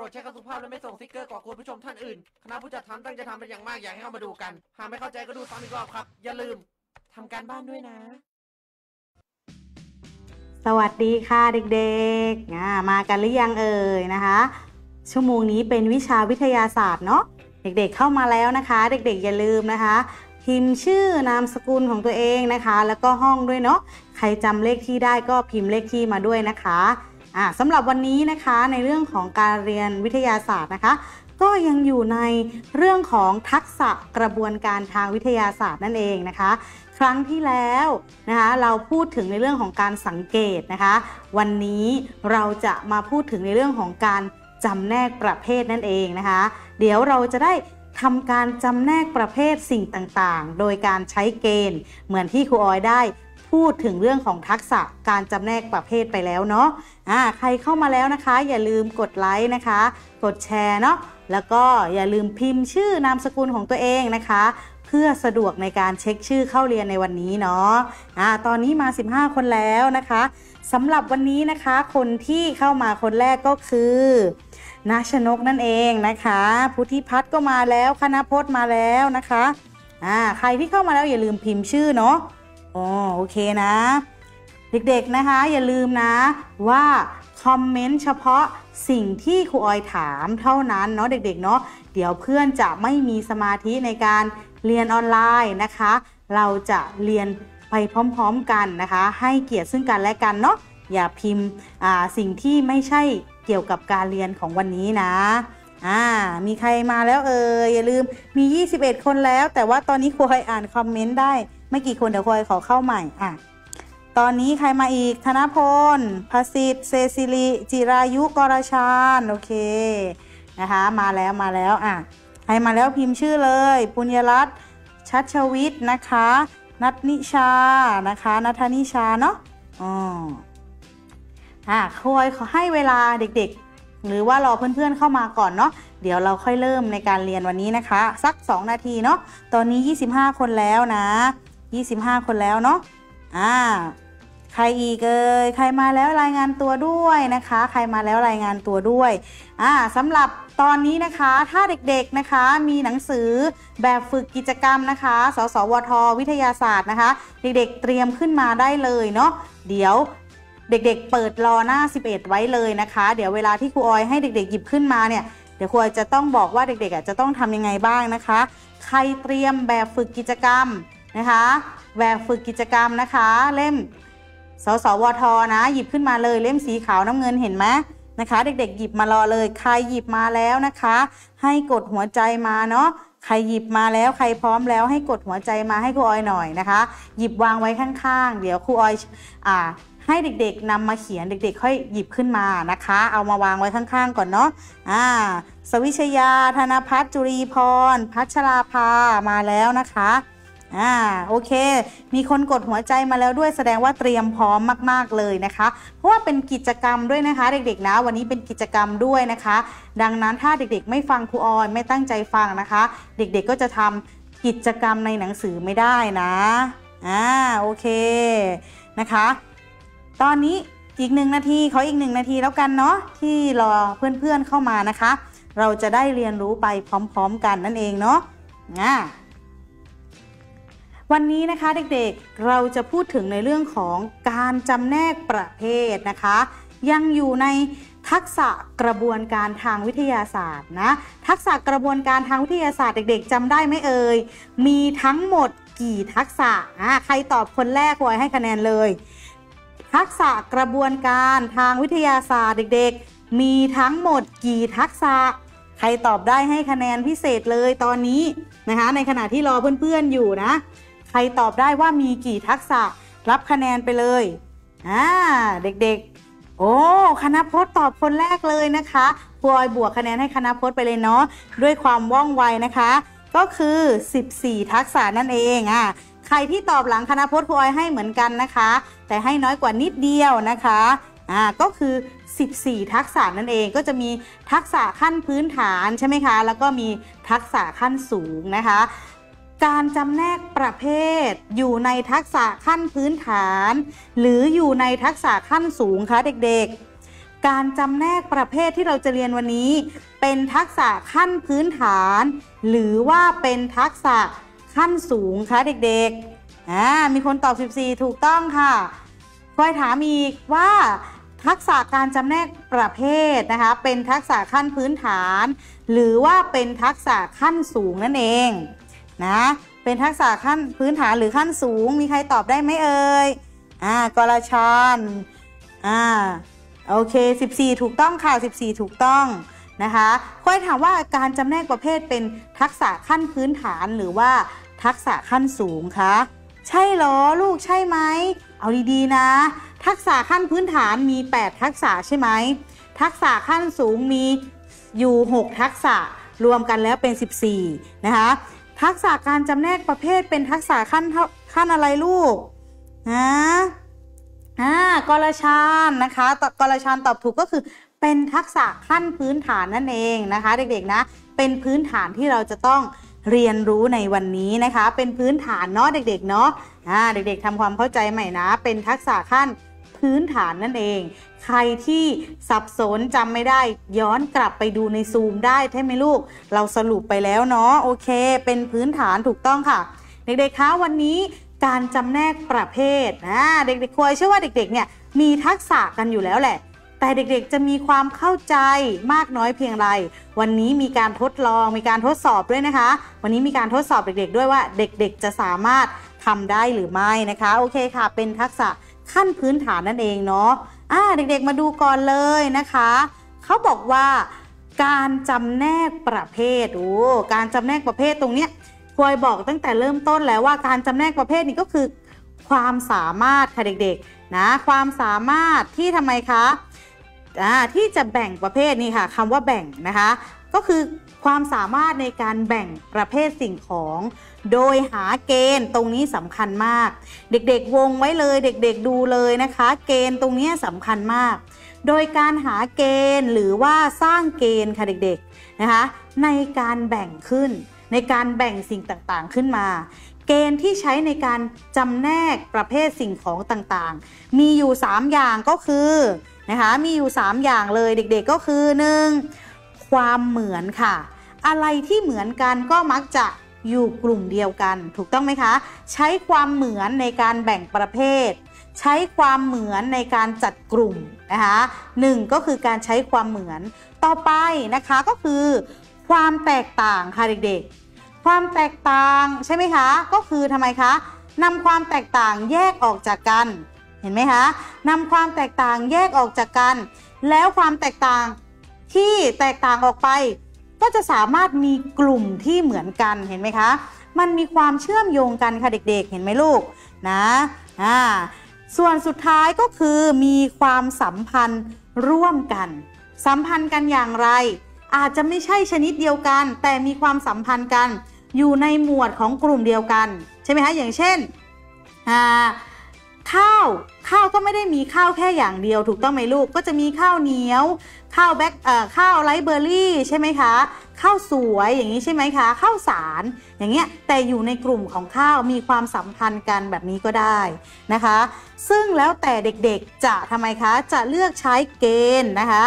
รดใช้คำสุภาพและไม่ส่งสติ๊กเกอร์ก่อกวนผู้ชมท่านอื่น คณะผู้จัดทำตั้งใจทำเป็นอย่างมากอยากให้เข้ามาดูกัน หากไม่เข้าใจก็ดูซ้ำอีกรอบครับ อย่าลืมทำการบ้านด้วยนะ สวัสดีค่ะเด็กๆอ่ามากันหรือยังเอ่ยนะคะ ชั่วโมงนี้เป็นวิชาวิทยาศาสตร์เนาะเด็กๆเข้ามาแล้วนะคะ เด็กๆอย่าลืมนะคะพิมพ์ชื่อนามสกุลของตัวเองนะคะ แล้วก็ห้องด้วยเนาะใครจำเลขที่ได้ก็พิมพ์เลขที่มาด้วยนะคะ สำหรับวันนี้นะคะในเรื่องของการเรียนวิทยาศาสตร์นะคะ ก็ยังอยู่ในเรื่องของทักษะกระบวนการทางวิทยาศาสตร์นั่นเองนะคะ ครั้งที่แล้วนะคะเราพูดถึงในเรื่องของการสังเกตนะคะ วันนี้เราจะมาพูดถึงในเรื่องของการจำแนกประเภทนั่นเองนะคะ เดี๋ยวเราจะได้ทำการจำแนกประเภทสิ่งต่างๆ โดยการใช้เกณฑ์เหมือนที่ครูออยได้ พูดถึงเรื่องของทักษะการจำแนกประเภทไปแล้วเนาะอ่าใครเข้ามาแล้วนะคะ อย่าลืมกดไลค์นะคะ กดแชร์เนาะแล้วก็อย่าลืมพิมพ์ชื่อนามสกุลของตัวเองนะคะ เพื่อสะดวกในการเช็คชื่อเข้าเรียนในวันนี้เนาะอ่าตอนนี้มา 15 คนแล้วนะคะสำหรับวันนี้นะคะ คนที่เข้ามาคนแรกก็คือนาชนกนั่นเองนะคะพุทธิพัฒน์ก็มาแล้วคณพจน์มาแล้วนะคะอ่าใครที่เข้ามาแล้วอย่าลืมพิมพ์ชื่อเนาะ อ๋อโอเคนะ เด็กๆนะคะ อย่าลืมนะว่าคอมเมนต์เฉพาะสิ่งที่ครูออยถามเท่านั้นเนาะเด็กๆเนาะเดี๋ยวเพื่อนจะไม่มีสมาธิในการเรียนออนไลน์นะคะ เราจะเรียนไปพร้อมๆกันนะคะ ให้เกียรติซึ่งกันและกันเนาะอย่าพิมพ์สิ่งที่ไม่ใช่เกี่ยวกับการเรียนของวันนี้นะอ่ามีใครมาแล้วเอออย่าลืมมี 21 คนแล้ว แต่ว่าตอนนี้ครูออยอ่านคอมเมนต์ได้ ไม่กี่คนเดี๋ยวคอยขอเข้าใหม่อะตอนนี้ใครมาอีก ธนพลพสิทธิ์เซซิลิ จิรายุ กรชาญโอเค นะคะ มาแล้ว มาแล้ว อะ ใครมาแล้วพิมพ์ชื่อเลย ปุญญรัตน์ ชัชวิทย์นะคะ นัทนิชา นะคะ นัทนิชา เนาะอ๋ออะคอยขอให้เวลาเด็กๆ หรือว่ารอเพื่อนๆ เข้ามาก่อนเนาะ เดี๋ยวเราค่อยเริ่มในการเรียนวันนี้นะคะ สัก 2 นาทีเนาะ ตอนนี้ 25 คนแล้วนะ 25 คนแล้วเนาะอ่าใครอีกเอ่ยใครมาแล้วรายงานตัวด้วยนะคะ ใครมาแล้วรายงานตัวด้วยอ่าสำหรับตอนนี้นะคะถ้าเด็กๆนะคะมีหนังสือแบบฝึกกิจกรรมนะคะ สสวท วิทยาศาสตร์นะคะ เด็กๆเตรียมขึ้นมาได้เลยเนาะเดี๋ยวเด็กๆ เปิดรอหน้า 11 ไว้เลยนะคะ เดี๋ยวเวลาที่ครูออยให้เด็กๆ หยิบขึ้นมาเนี่ยเดี๋ยวครูออยจะต้องบอกว่าเด็กๆจะต้องทำยังไงบ้างนะคะ ใครเตรียมแบบฝึกกิจกรรม นะคะแบบฝึกกิจกรรมนะคะ เล่มสสวทนะ หยิบขึ้นมาเลยเล่มสีขาวน้ำเงินเห็นไหมนะคะ เด็กๆ หยิบมารอเลยใครหยิบมาแล้วนะคะ ให้กดหัวใจมาเนาะใครหยิบมาแล้วใครพร้อมแล้วให้กดหัวใจมาให้ครูออยหน่อยนะคะ หยิบวางไว้ข้างๆ เดี๋ยวครูออยอ่าให้เด็กๆนำมาเขียนเด็ก ๆ ค่อยหยิบขึ้นมานะคะ เอามาวางไว้ข้างๆ ก่อนเนาะอ่าสวิชยา ธนพัฒน์จุรีพร พัชราภามาแล้วนะคะ อ่าโอเค มีคนกดหัวใจมาแล้วด้วยแสดงว่าเตรียมพร้อมมาก ๆเลยนะคะ เพราะว่าเป็นกิจกรรมด้วยนะคะ เด็กๆนะวันนี้เป็นกิจกรรมด้วยนะคะ ดังนั้นถ้าเด็กๆ ไม่ฟังครูออยไม่ตั้งใจฟังนะคะ เด็กๆก็จะทำกิจกรรมในหนังสือไม่ได้นะอ่าโอเคนะคะ ตอนนี้อีกหนึ่งนาทีขออีกหนึ่งนาทีแล้วกันเนาะที่รอเพื่อนๆเข้ามานะคะ เราจะได้เรียนรู้ไปพร้อม ๆ กันนั่นเองเนาะอ่า วันนี้นะคะเด็กๆเราจะพูดถึงในเรื่องของการจำแนกประเภทนะคะ ยังอยู่ในทักษะกระบวนการทางวิทยาศาสตร์นะ ทักษะกระบวนการทางวิทยาศาสตร์เด็ก ๆจำได้ไหมเอ่ย มีทั้งหมดกี่ทักษะอะใครตอบคนแรกไว้ให้คะแนนเลย ทักษะกระบวนการทางวิทยาศาสตร์เด็ก ๆ มีทั้งหมดกี่ทักษะ ใครตอบได้ให้คะแนนพิเศษเลยตอนนี้นะคะ ในขณะที่รอเพื่อนๆอยู่นะ รตอบได้ว่ามีกี่ทักษะรับคะแนนไปเลยอ่าเด็กๆ โอ้คณะพจน์ตอบคนแรกเลยนะคะพลอยบวกคะแนนให้คณะพจน์ไปเลยเนาะด้วยความว่องไวนะคะ ก็คือ 14 ทักษะนั่นเองอะใครที่ตอบหลังคณะพจน์พลอยให้เหมือนกันนะคะ แต่ให้น้อยกว่านิดเดียวนะคะอ่าก็คือ 14 ทักษะนั่นเองก็จะมีทักษะขั้นพื้นฐานใช่ไหมคะ แล้วก็มีทักษะขั้นสูงนะคะ การจำแนกประเภท อยู่ในทักษะขั้นพื้นฐาน หรืออยู่ในทักษะขั้นสูงคะเด็กๆ การจำแนกประเภทที่เราจะเรียนวันนี้ เป็นทักษะขั้นพื้นฐาน หรือว่าเป็นทักษะขั้นสูงคะเด็กๆอ่ามีคนตอบ 14 ถูกต้องค่ะคอยถามอีกว่าทักษะการจำแนกประเภทนะคะเป็นทักษะขั้นพื้นฐาน หรือว่าเป็นทักษะขั้นสูงนั่นเอง นะ เป็นทักษะขั้นพื้นฐานหรือขั้นสูง มีใครตอบได้ไหมเอ่ย อ่ากรชานอ่า โอเค 14 ถูกต้องค่ะ 14 ถูกต้องนะคะค่อยถามว่าการจำแนกประเภทเป็นทักษะขั้นพื้นฐานหรือว่าทักษะขั้นสูงคะ ใช่เหรอลูกใช่ไหม เอาดีๆนะ ทักษะขั้นพื้นฐานมี 8 ทักษะใช่ไหม ทักษะขั้นสูงมีอยู่ 6 ทักษะรวมกันแล้วเป็น 14 นะคะ ทักษะการจำแนกประเภทเป็นทักษะขั้นขั้นอะไรลูกนะอ่ากรชานนะคะกรชานตอบถูกก็คือเป็นทักษะขั้นพื้นฐานนั่นเองนะคะ เด็กๆนะ เป็นพื้นฐานที่เราจะต้องเรียนรู้ในวันนี้นะคะ เป็นพื้นฐานเนาะเด็กๆเนาะอ่าเด็กๆทำความเข้าใจใหม่นะ เป็นทักษะขั้นพื้นฐานนั่นเอง ใครที่สับสนจำไม่ได้ ย้อนกลับไปดูในซูมได้ใช่ไหมลูก เราสรุปไปแล้วเนาะโอเค เป็นพื้นฐานถูกต้องค่ะ เด็กๆคะวันนี้การจำแนกประเภทนะเด็กๆควรเชื่อว่าเด็กๆเนี่ยมีทักษะกันอยู่แล้วแหละ แต่เด็กๆจะมีความเข้าใจมากน้อยเพียงไร วันนี้มีการทดลองมีการทดสอบด้วยนะคะ วันนี้มีการทดสอบเด็กๆ ด้วยว่าเด็กๆจะสามารถทำได้หรือไม่นะคะ โอเคค่ะ เป็นทักษะขั้นพื้นฐานนั่นเองเนาะ อ่าเด็กๆมาดูก่อนเลยนะคะเขาบอกว่าการจำแนกประเภทโอ้การจำแนกประเภทตรงเนี้ยควยบอกตั้งแต่เริ่มต้นแล้วว่าการจำแนกประเภทนี้ก็คือ ความสามารถค่ะเด็กๆนะความสามารถที่ทำไมคะอ่าที่จะแบ่งประเภทนี่ค่ะคำว่าแบ่งนะคะ ก็คือ ความสามารถในการแบ่งประเภทสิ่งของ โดยหาเกณฑ์ตรงนี้สำคัญมาก เด็กๆวงไว้เลย เด็กๆดูเลยนะคะ เกณฑ์ตรงนี้สำคัญมาก โดยการหาเกณฑ์หรือว่าสร้างเกณฑ์ค่ะเด็กๆนะคะ ในการแบ่งขึ้น ในการแบ่งสิ่งต่างๆขึ้นมาเกณฑ์ที่ใช้ในการจำแนกประเภทสิ่งของต่างๆ มีอยู่ 3 อย่างก็คือนะคะ มีอยู่ 3 อย่างเลยเด็กๆก็คือ 1. ความเหมือนค่ะ อะไรที่เหมือนกันก็มักจะอยู่กลุ่มเดียวกัน ถูกต้องไหมคะ ใช้ความเหมือนในการแบ่งประเภท ใช้ความเหมือนในการจัดกลุ่มนะคะหนึ่งก็คือการใช้ความเหมือนต่อไปนะคะก็คือ ความแตกต่างค่ะเด็กๆ ความแตกต่างใช่ไหมคะก็คือทำไมคะนำความแตกต่างแยกออกจากกัน เห็นไหมคะนำความแตกต่างแยกออกจากกัน แล้วความแตกต่าง ที่แตกต่างออกไป ก็จะสามารถมีกลุ่มที่เหมือนกันเห็นไหมคะ มันมีความเชื่อมโยงกันค่ะเด็กๆ เห็นไหมลูกนะอ่าส่วนสุดท้ายก็คือมีความสัมพันธ์ร่วมกัน สัมพันธ์กันอย่างไร อาจจะไม่ใช่ชนิดเดียวกัน แต่มีความสัมพันธ์กัน อยู่ในหมวดของกลุ่มเดียวกัน ใช่ไหมคะอย่างเช่นอ่า ข้าว ข้าวก็ไม่ได้มีข้าวแค่อย่างเดียว ถูกต้องไหมลูกก็จะมีข้าวเหนียว ข้าวแบ็คเอ่อข้าวไรเบอร์รี่ใช่ไหมคะ ข้าวสวยอย่างนี้ใช่ไหมคะ ข้าวสารอย่างเงี้ยแต่อยู่ในกลุ่มของข้าวมีความสัมพันธ์กันแบบนี้ก็ได้นะคะ ซึ่งแล้วแต่เด็กๆจะทำไมคะ จะเลือกใช้เกณฑ์นะคะ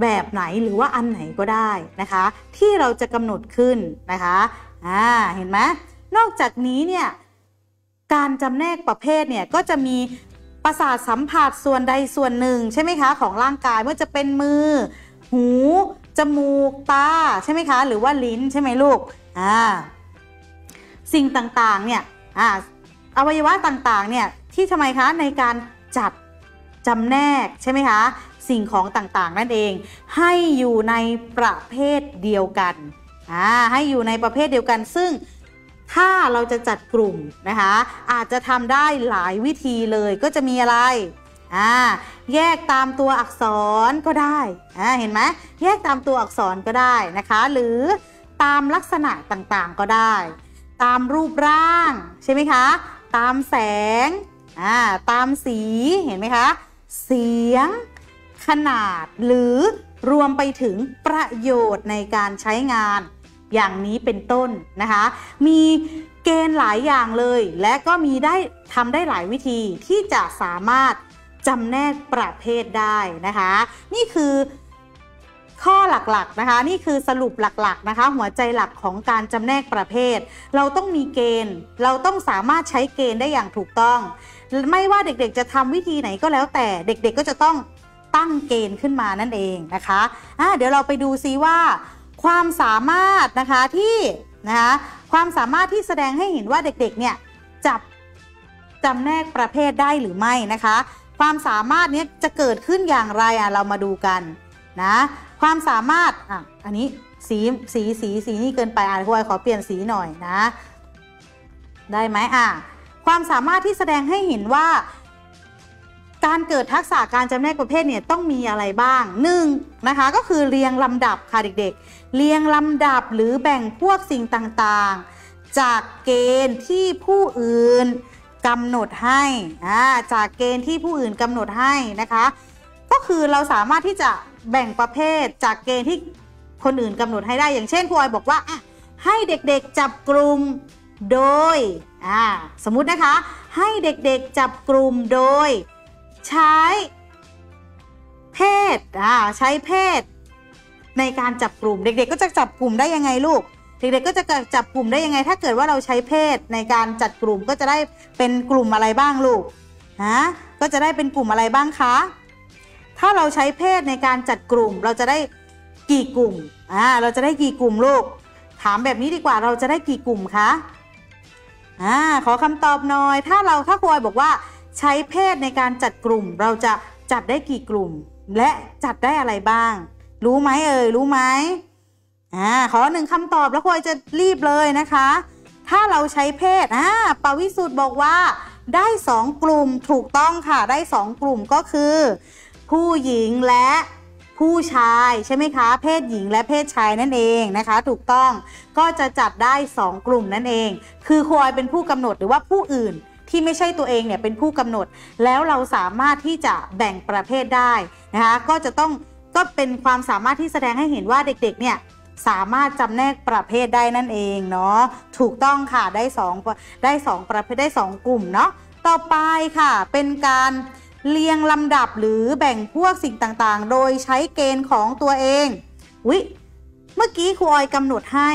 แบบไหนหรือว่าอันไหนก็ได้นะคะ ที่เราจะกำหนดขึ้นนะคะอ่าเห็นไหมนอกจากนี้เนี่ย การจำแนกประเภทเนี่ยก็จะมีประสาทสัมผัสส่วนใดส่วนหนึ่งใช่ไหมคะของร่างกายไม่ว่าจะเป็นมือ หู จมูก ตาใช่ไหมคะ หรือว่าลิ้นใช่ไหมลูกอ่าสิ่งต่างๆเนี่ยอ่าอวัยวะต่างๆเนี่ยที่ทำไมคะในการจัดจำแนกใช่ไหมคะสิ่งของต่างๆ นั่นเอง ให้อยู่ในประเภทเดียวกันอ่าให้อยู่ในประเภทเดียวกันซึ่ง ถ้าเราจะจัดกลุ่มนะคะ อาจจะทำได้หลายวิธีเลยก็จะมีอะไรอ่าแยกตามตัวอักษรก็ได้อ่าเห็นไหมแยกตามตัวอักษรก็ได้นะคะ หรือตามลักษณะต่างๆก็ได้ ตามรูปร่างใช่ไหมคะ ตามแสงอ่าตามสีเห็นไหมคะ เสียง ขนาดหรือรวมไปถึงประโยชน์ในการใช้งาน อย่างนี้เป็นต้นนะคะ มีเกณฑ์หลายอย่างเลย และก็มีได้ทำได้หลายวิธีที่จะสามารถจำแนกประเภทได้นะคะ นี่คือข้อหลักๆนะคะ นี่คือสรุปหลักๆนะคะ หัวใจหลักของการจำแนกประเภท เราต้องมีเกณฑ์ เราต้องสามารถใช้เกณฑ์ได้อย่างถูกต้อง ไม่ว่าเด็กๆจะทำวิธีไหนก็แล้วแต่เด็กๆก็จะต้องตั้งเกณฑ์ขึ้นมานั่นเองนะคะะเดี๋ยวเราไปดูซิว่า ความสามารถนะคะที่นะคะความสามารถที่แสดงให้เห็นว่าเด็กๆเนี่ยจับจำแนกประเภทได้หรือไม่นะคะ ความสามารถนี้จะเกิดขึ้นอย่างไรอะเรามาดูกันนะความสามารถอะอันนี้สีสีสีสีนี่เกินไปอะครูไอขอเปลี่ยนสีหน่อยนะ ได้ไหมอะความสามารถที่แสดงให้เห็นว่า การเกิดทักษะการจำแนกประเภทเนี่ยต้องมีอะไรบ้างหนึ่งนะคะก็คือเรียงลำดับค่ะเด็กๆ เรียงลำดับหรือแบ่งพวกสิ่งต่างๆ จากเกณฑ์ที่ผู้อื่นกำหนดให้าจากเกณฑ์ที่ผู้อื่นกำหนดให้นะคะ ก็คือเราสามารถที่จะแบ่งประเภทจากเกณฑ์ที่คนอื่นกำหนดให้ได้ อย่างเช่นครูออยบอกว่าให้เด็กๆจับกลุ่มโดยสมมุตินะคะ ให้เด็กๆจับกลุ่มโดย ใช้เพศใช้เพศ ในการจับกลุ่มเด็กๆ ก็จะจับกลุ่มได้ยังไงลูก เด็กๆก็จะจับกลุ่มได้ยังไง ถ้าเกิดว่าเราใช้เพศในการจัดกลุ่มก็จะได้เป็นกลุ่มอะไรบ้างลูกฮะก็จะได้เป็นกลุ่มอะไรบ้างคะ ถ้าเราใช้เพศในการจัดกลุ่ม เราจะได้กี่กลุ่มอ่าเราจะได้กี่กลุ่มลูก ถามแบบนี้ดีกว่าเราจะได้กี่กลุ่มคะอ่าขอคำตอบหน่อย ถ้าเราถ้าครูบอกว่าใช้เพศในการจัดกลุ่ม เราจะจัดได้กี่กลุ่ม และจัดได้อะไรบ้าง รู้ไหมเอ่ยรู้ไหมอ่าขอหนึ่งคำตอบแล้วครูจะรีบเลยนะคะ ถ้าเราใช้เพศอ่าปวิสุทธ์บอกว่า ได้สองกลุ่มถูกต้องค่ะได้สองกลุ่มก็คือ ผู้หญิงและผู้ชายใช่ไหมคะ เพศหญิงและเพศชายนั่นเองนะคะ ถูกต้องก็จะจัดได้ 2 กลุ่มนั่นเอง คือคอยเป็นผู้กำหนดหรือว่าผู้อื่นที่ไม่ใช่ตัวเองเนี่ยเป็นผู้กำหนด แล้วเราสามารถที่จะแบ่งประเภทได้นะคะ ก็จะต้อง ก็เป็นความสามารถที่แสดงให้เห็นว่าเด็กๆ เนี่ยสามารถจำแนกประเภทได้นั่นเองเนาะถูกต้องค่ะได้2ได้ 2 ประเภทได้ 2 กลุ่มเนาะต่อไปค่ะ เป็นการเรียงลำดับหรือแบ่งพวกสิ่งต่างๆ โดยใช้เกณฑ์ของตัวเองวิเมื่อกี้ครูออยกำหนดให้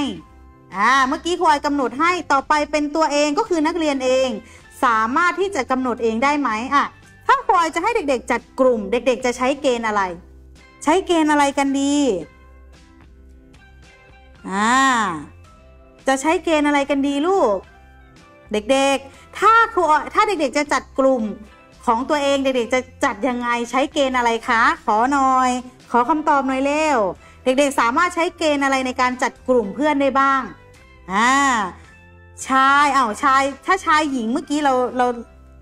อ่าเมื่อกี้ครูออยกำหนดให้ต่อไปเป็นตัวเองก็คือนักเรียนเอง สามารถที่จะกำหนดเองได้ไหมอะถ้าครูออยจะให้เด็กๆ จัดกลุ่ม เด็ก ๆ จะใช้เกณฑ์อะไร ใช้เกณฑ์อะไรกันดีอ่าจะใช้เกณฑ์อะไรกันดีลูก เด็กๆ ถ้าครูออถ้าเด็กๆจะจัดกลุ่มของตัวเองเด็กๆ จะจัดยังไงใช้เกณฑ์อะไรคะ ขอหน่อย ขอคำตอบหน่อยเร็วเด็กๆ สามารถใช้เกณฑ์อะไรในการจัดกลุ่มเพื่อนได้บ้างอ่าชายเอ้าชายถ้าชายหญิงเมื่อกี้เราเรา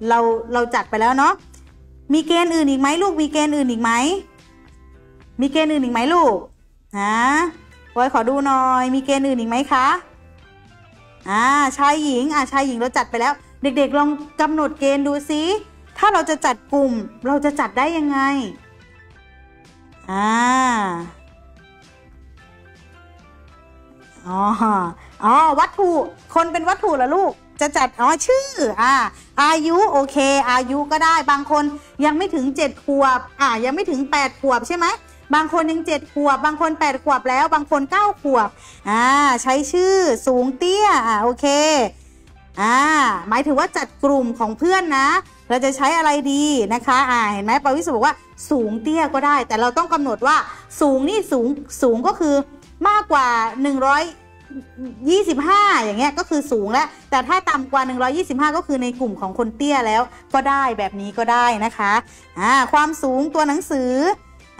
เราเราจัดไปแล้วเนาะมีเกณฑ์อื่นอีกไหมลูกมีเกณฑ์อื่นอีกไหม มีเกณฑ์อื่นอีกไหมลูกนะไว้ขอดูหน่อย มีเกณฑ์อื่นอีกไหมคะอ่าชายหญิงอ่าชายหญิงเราจัดไปแล้ว เด็กๆลองกำหนดเกณฑ์ดูซิถ้าเราจะจัดกลุ่มเราจะจัดได้ยังไงอ่าอ๋ออ๋อวัตถุคนเป็นวัตถุเหรอลูกจะจัดอ๋อชื่ออ่าอายุโอเค อายุก็ได้บางคนยังไม่ถึง7ขวบอ่ายังไม่ถึง8ขวบใช่ไหม บางคนยัง7ขวบ บางคน8ขวบแล้ว บางคน9ขวบอ่าใช้ชื่อสูงเตี้ยอ่าโอเคอ่าหมายถึงว่าจัดกลุ่มของเพื่อนนะ เราจะใช้อะไรดีนะคะอ่าเห็นไหมปาวิสุบอกว่าสูงเตี้ยก็ได้ แต่เราต้องกำหนดว่าสูงนี่สูงสูงก็คือมากกว่า 125 อย่างเงี้ยก็คือสูงแล้ว แต่ถ้าต่ำกว่า 125 ก็คือในกลุ่มของคนเตี้ยแล้วก็ได้แบบนี้ก็ได้นะคะอ่าความสูงตัวหนังสือ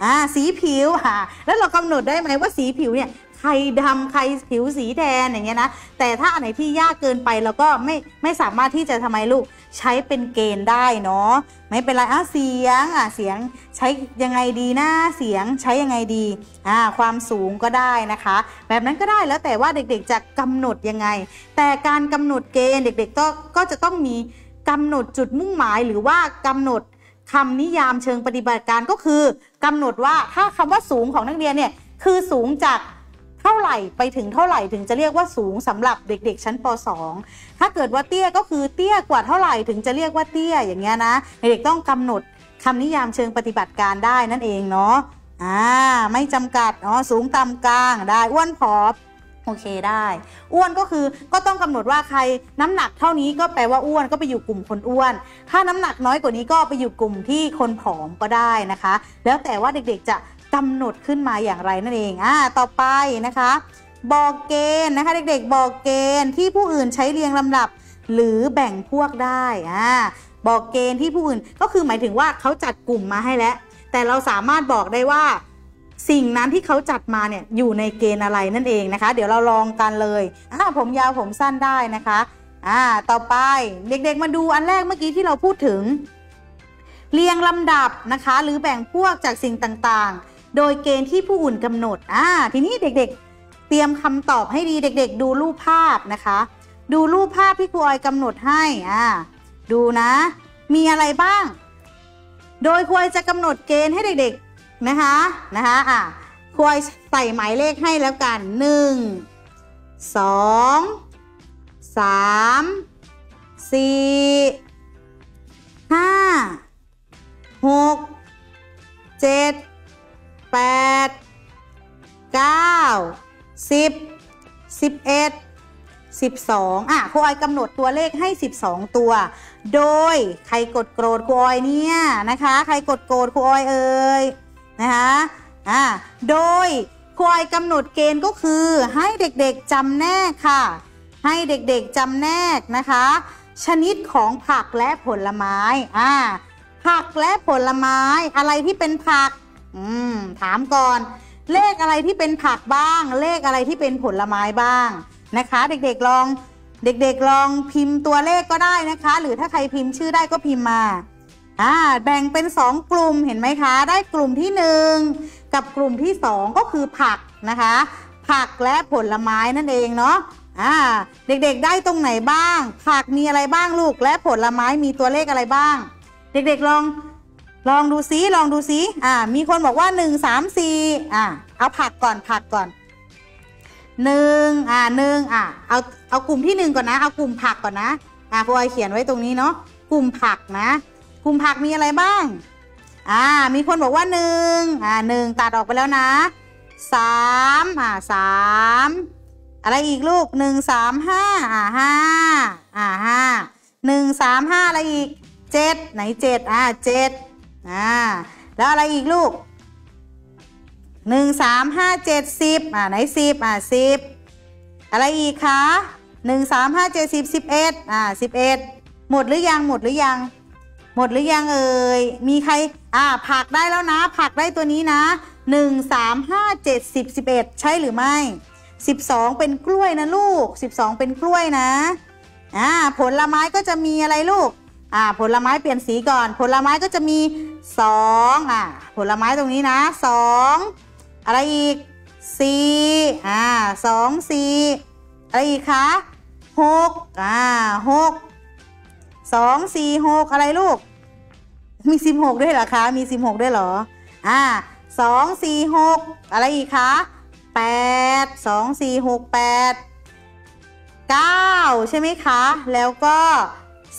อ่าสีผิวค่ะแล้วเรากำหนดได้ไหมว่าสีผิวเนี่ยใครดำใครผิวสีแดงอย่างเงี้ยนะแต่ถ้าอันไหนที่ยากเกินไปเราก็ไม่ไม่สามารถที่จะทำไมลูกใช้เป็นเกณฑ์ได้เนาะไม่เป็นไรอะเสียงอะเสียงใช้ยังไงดีนะเสียงใช้ยังไงดีอ่าความสูงก็ได้นะคะ แบบนั้นก็ได้แล้วแต่ว่าเด็กๆจะกำหนดยังไง แต่การกำหนดเกณฑ์เด็กๆก็ก็จะต้องมีกำหนดจุดมุ่งหมายหรือว่ากำหนด คำนิยามเชิงปฏิบัติการก็คือกำหนดว่าถ้าคำว่าสูงของนักเรียนเนี่ยคือสูงจากเท่าไหร่ไปถึงเท่าไหร่ถึงจะเรียกว่าสูงสำหรับเด็ก ๆ ชั้นป .2 ถ้าเกิดว่าเตี้ยก็คือเตี้ยกว่าเท่าไหร่ถึงจะเรียกว่าเตี้ยอย่างเงี้ยนะเด็กต้องกำหนดคำนิยามเชิงปฏิบัติการได้นั่นเองเนาะอ่าไม่จำกัดอ๋อสูงต่ำกลางได้อ้วนผอม โอเคได้ อ้วนก็คือก็ต้องกำหนดว่าใครน้ำหนักเท่านี้ก็แปลว่าอ้วนก็ไปอยู่กลุ่มคนอ้วน ถ้าน้ำหนักน้อยกว่านี้ก็ไปอยู่กลุ่มที่คนผอมก็ได้นะคะ แล้วแต่ว่าเด็กๆจะกำหนดขึ้นมาอย่างไรนั่นเองอ่าต่อไปนะคะ บอกเกณฑ์นะคะเด็กๆ บอกเกณฑ์ที่ผู้อื่นใช้เรียงลำดับ หรือแบ่งพวกได้อ่าบอกเกณฑ์ที่ผู้อื่นก็คือหมายถึงว่าเขาจัดกลุ่มมาให้แล้ว แต่เราสามารถบอกได้ว่า สิ่งนั้นที่เขาจัดมาเนี่ยอยู่ในเกณฑ์อะไรนั่นเองนะคะ เดี๋ยวเราลองกันเลยอ่าผมยาวผมสั้นได้นะคะอ่าต่อไปเด็กๆมาดูอันแรกเมื่อกี้ที่เราพูดถึง เรียงลำดับนะคะ หรือแบ่งพวกจากสิ่งต่างๆ โดยเกณฑ์ที่ผู้อื่นกำหนดอ่าทีนี้เด็กๆ เตรียมคำตอบให้ดีเด็ก ๆ ดูรูปภาพนะคะ ดูรูปภาพที่ครูออยกำหนดให้อ่าดูนะ มีอะไรบ้าง โดยครูออยจะกำหนดเกณฑ์ให้เด็กๆ นะคะนะคะอะครูออยใส่หมายเลขให้แล้วกัน 1 2 3 4 5 6 7 8 9 10 11 12อะครูออยกำหนดตัวเลขให้ 12 ตัว โดยใครกดโกรธครูออยเนี่ยนะคะ ใครกดโกรธครูออยเอ่ย นะคะอะโดยครูออยกำหนดเกณฑ์ก็คือให้เด็กๆจำแนกค่ะ ให้เด็กๆจำแนกนะคะ ชนิดของผักและผลไม้อ่าผักและผลไม้อะไรที่เป็นผักอืมถามก่อน เลขอะไรที่เป็นผักบ้าง เลขอะไรที่เป็นผลไม้บ้างนะคะ เด็กๆลอง เด็กๆลองพิมพ์ตัวเลขก็ได้นะคะ หรือถ้าใครพิมพ์ชื่อได้ก็พิมพ์มา อ่าแบ่งเป็น 2 กลุ่มเห็นไหมคะ ได้กลุ่มที่ 1 กับกลุ่มที่ 2 ก็คือผักนะคะ ผักและผลไม้นั่นเองเนาะอ่าเด็กๆได้ตรงไหนบ้าง ผักมีอะไรบ้างลูกและผลไม้มีตัวเลขอะไรบ้าง เด็กๆลองลองดูซิลองดูซิอ่ามีคนบอกว่า 1 3 4อ่าเอาผักก่อนผักก่อนหนึ่งอ่าหนึ่งอ่าเอาเอากลุ่มที่หนึ่งก่อนนะ เอากลุ่มผักก่อนนะอ่าพอยเขียนไว้ตรงนี้เนาะกลุ่มผักนะ กลุ่มผักมีอะไรบ้าง อ่า มีคนบอกว่าหนึ่งอ่าหนึ่งตัดออกไปแล้วนะสามอ่าสามอะไรอีกลูกหนึ่งสามห้าอ่าห้าอ่าห้าหนึ่งสามห้าอะไรอีกเจ็ดไหนเจ็ดอ่าเจ็ดอ่าแล้วอะไรอีกลูกหนึ่งสามห้าเจ็ดสิบอ่าไหนสิบอ่าสิบอะไรอีกคะหนึ่งสามห้าเจ็ดสิบสิบเอ็ดอ่าสิบเอ็ดหมดหรือยังหมดหรือยัง หมดหรือยังเอ่ย มีใคร อ่า ผักได้แล้วนะ ผักได้ตัวนี้นะหนึ่งสามห้าเจ็ดสิบสิบเอ็ดใช่หรือไม่สิบสองเป็นกล้วยนะลูกสิบสองเป็นกล้วยนะ อ่า ผลไม้ก็จะมีอะไรลูก อ่า ผลไม้เปลี่ยนสีก่อน ผลไม้ก็จะมีสองอ่า ผลไม้ตรงนี้นะสองอะไรอีกสี่อ่าสองสี่อะไรอีกคะหกอ่าหก สองสี่หกอะไรลูก มีสิบหกด้วยเหรอคะ มีสิบหกด้วยเหรอ อ่าสองสี่หกอะไรอีกคะแปดสองสี่หกแปดเก้าใช่ไหมคะ แล้วก็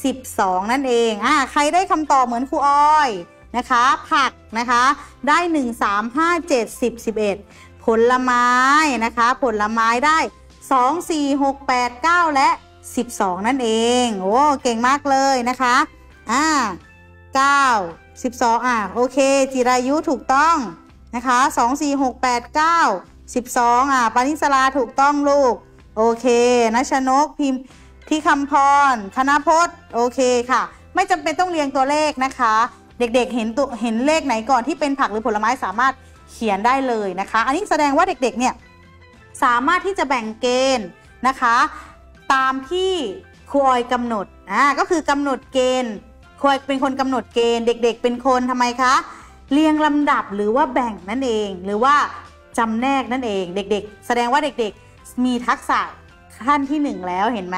สิบสองนั่นเอง อ่า ใครได้คำตอบเหมือนครูอ้อยนะคะ ผักนะคะ ได้หนึ่งสามห้าเจ็ดสิบสิบเอ็ดผลไม้นะคะ ผลไม้ได้สองสี่หกแปดเก้าและ 12 นั่นเอง โอ้เก่งมากเลยนะคะอ่า9 12 อะโอเค จิรายุถูกต้องนะคะ2 4 6 8 9 12 อะปานิสลาถูกต้องลูก โอเคนัชนกพิมพ์ที่คำพร คณพจน์ โอเคค่ะ ไม่จำเป็นต้องเรียงตัวเลขนะคะ เด็กๆเห็นตัวเห็นเลขไหนก่อนที่เป็นผักหรือผลไม้สามารถเขียนได้เลยนะคะ อันนี้แสดงว่าเด็กๆเนี่ยสามารถที่จะแบ่งเกณฑ์นะคะ ตามที่ครูออยกำหนดอ่าก็คือกำหนดเกณฑ์ครูออยเป็นคนกำหนดเกณฑ์เด็ก ๆ เป็นคนทำไมคะ เรียงลำดับหรือว่าแบ่งนั่นเอง หรือว่าจำแนกนั่นเองเด็ก ๆ แสดงว่าเด็กๆมีทักษะขั้นที่หนึ่งแล้วเห็นไหม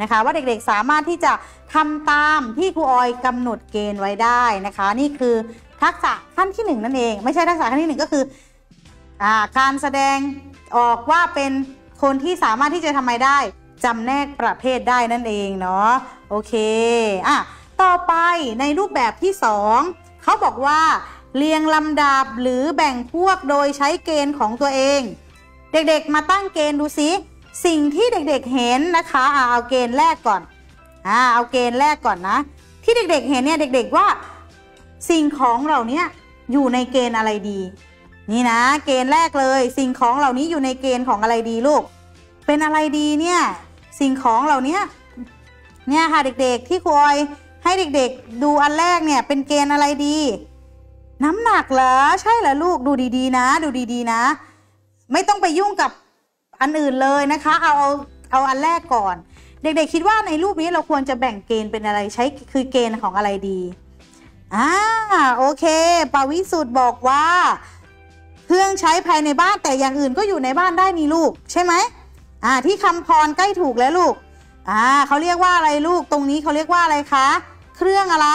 นะคะว่าเด็กๆสามารถที่จะทำตามที่ครูออยกำหนดเกณฑ์ไว้ได้นะคะ นี่คือทักษะขั้นที่หนึ่งนั่นเอง ไม่ใช่ทักษะขั้นที่หนึ่งก็คืออการแสดงออกว่าเป็นคนที่สามารถที่จะทำไมได้ จำแนกประเภทได้นั่นเองเนาะโอเคอะต่อไปในรูปแบบที่ 2เขาบอกว่า เรียงลำดับหรือแบ่งพวกโดยใช้เกณฑ์ของตัวเอง เด็กๆมาตั้งเกณฑ์ดูสิสิ่งที่เด็กๆเห็นนะคะอ่าเอาเกณฑ์แรกก่อนอ่าเอาเกณฑ์แรกก่อนนะ ที่เด็กๆเห็นเนี่ยเด็ก ๆว่า สิ่งของเหล่านี้อยู่ในเกณฑ์อะไรดี นี่นะ เกณฑ์แรกเลย สิ่งของเหล่านี้อยู่ในเกณฑ์ของอะไรดีลูก เป็นอะไรดีเนี่ย สิ่งของเหล่านี้เนี่ยค่ะเด็กๆ ที่ครูออยให้เด็กๆ ดูอันแรกเนี่ยเป็นเกณฑ์อะไรดี น้ำหนักเหรอใช่เหรอลูกดูดีๆ นะ ดูดีๆนะ ไม่ต้องไปยุ่งกับอันอื่นเลยนะคะ เอาเอาเอาอันแรกก่อน เด็กๆคิดว่าในรูปนี้เราควรจะแบ่งเกณฑ์เป็นอะไรใช้คือเกณฑ์ของอะไรดีอ่าโอเคปาวิสุทธ์บอกว่า เครื่องใช้ภายในบ้านแต่อย่างอื่นก็อยู่ในบ้านได้นี่ลูกใช่ไหม อ่าที่คำพรใกล้ถูกแล้วลูกอ่าเขาเรียกว่าอะไรลูกตรงนี้เขาเรียกว่าอะไรคะ เครื่องอะไร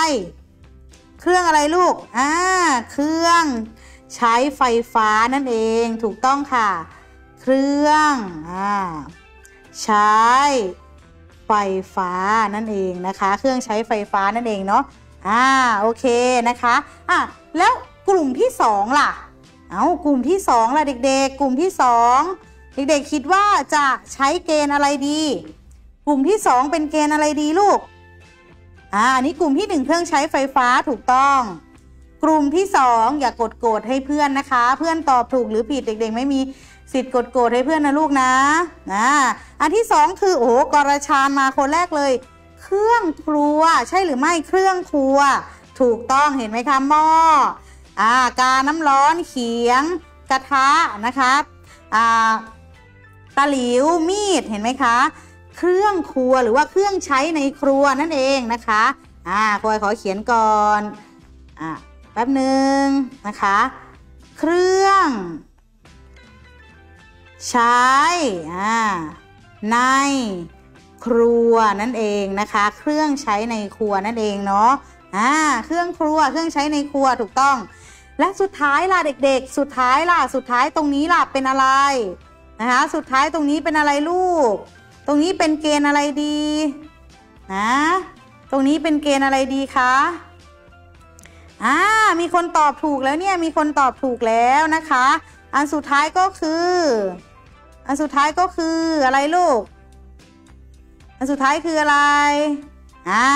เครื่องอะไรลูกอ่าเครื่องใช้ไฟฟ้านั่นเองถูกต้องค่ะ เครื่องอ่าใช้ไฟฟ้านั่นเองนะคะ เครื่องใช้ไฟฟ้านั่นเองเนาะอ่าโอเคนะคะอะแล้วกลุ่มที่สองล่ะ เอากลุ่มที่สองล่ะเด็กๆ กลุ่มที่สอง เด็กๆคิดว่าจะใช้เกณฑ์อะไรดี กลุ่มที่สองเป็นเกณฑ์อะไรดีลูกอ่านนี้กลุ่มที่หนึ่งเครื่องใช้ไฟฟ้าถูกต้อง กลุ่มที่สองอย่ากดโกรธให้เพื่อนนะคะ เพื่อนตอบถูกหรือผิดเด็ก ๆ ไม่มีสิทธิ์กดโกรธให้เพื่อนนะลูกนะอ่าอันที่สองคือโอ้โหกรชานมาคนแรกเลย เครื่องครัวใช่หรือไม่เครื่องครัว ถูกต้องเห็นไหมคะหม้ออ่ากาน้ำร้อนเขียง กระทะนะคะอ่า ตะหลิวมีดเห็นไหมคะ เครื่องครัวหรือว่าเครื่องใช้ในครัวนั่นเองนะคะอ่าคอยขอเขียนก่อนอ่าแป๊บหนึ่งนะคะ เครื่อง ใช้อ่าในครัวนั่นเองนะคะ เครื่องใช้ในครัวนั่นเองเนาะอ่าเครื่องครัวเครื่องใช้ในครัวถูกต้อง และสุดท้ายล่ะเด็กๆ สุดท้ายล่ะสุดท้ายตรงนี้ล่ะเป็นอะไร นะคะสุดท้ายตรงนี้เป็นอะไรลูก ตรงนี้เป็นเกณฑ์อะไรดีนะตรงนี้เป็นเกณฑ์อะไรดีคะอ่ามีคนตอบถูกแล้วเนี่ยมีคนตอบถูกแล้วนะคะ อันสุดท้ายก็คือ อันสุดท้ายก็คืออะไรลูก อันสุดท้ายคืออะไรอ่า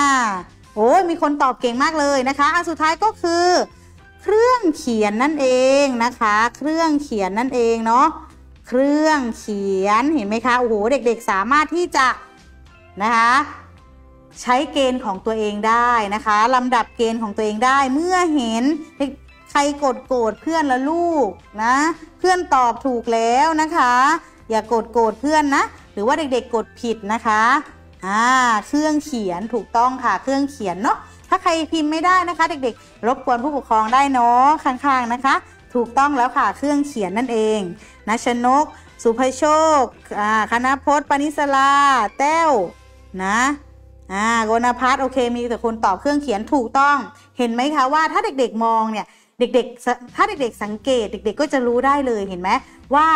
โอ้ยมีคนตอบเก่งมากเลยนะคะ อันสุดท้ายก็คือ เครื่องเขียนนั่นเองนะคะ เครื่องเขียนนั่นเองเนาะ เครื่องเขียนเห็นไหมคะโอ้โหเด็กๆสามารถที่จะนะคะใช้เกณฑ์ของตัวเองได้นะคะลำดับเกณฑ์ของตัวเองได้เมื่อเห็นใครกดโกรธเพื่อนละลูกนะเพื่อนตอบถูกแล้วนะคะ อย่ากดโกรธเพื่อนนะ หรือว่าเด็กๆกดผิดนะคะอ่าเครื่องเขียนถูกต้องค่ะเครื่องเขียนเนาะถ้าใครพิมพ์ไม่ได้นะคะ เด็กๆ รบกวนผู้ปกครองได้เนาะข้างๆนะคะ ถูกต้องแล้วค่ะเครื่องเขียนนั่นเอง นะชนก สุภโชคอ่าคณพจน์ปณิสลา แต้ว นะอ่าโกนพัฒโอเค มีแต่คนตอบเครื่องเขียนถูกต้อง เห็นไหมคะว่าถ้าเด็กๆมองเนี่ย เด็กๆ ถ้าเด็กๆสังเกต เด็ก ๆ ก็จะรู้ได้เลย เห็นไหมว่า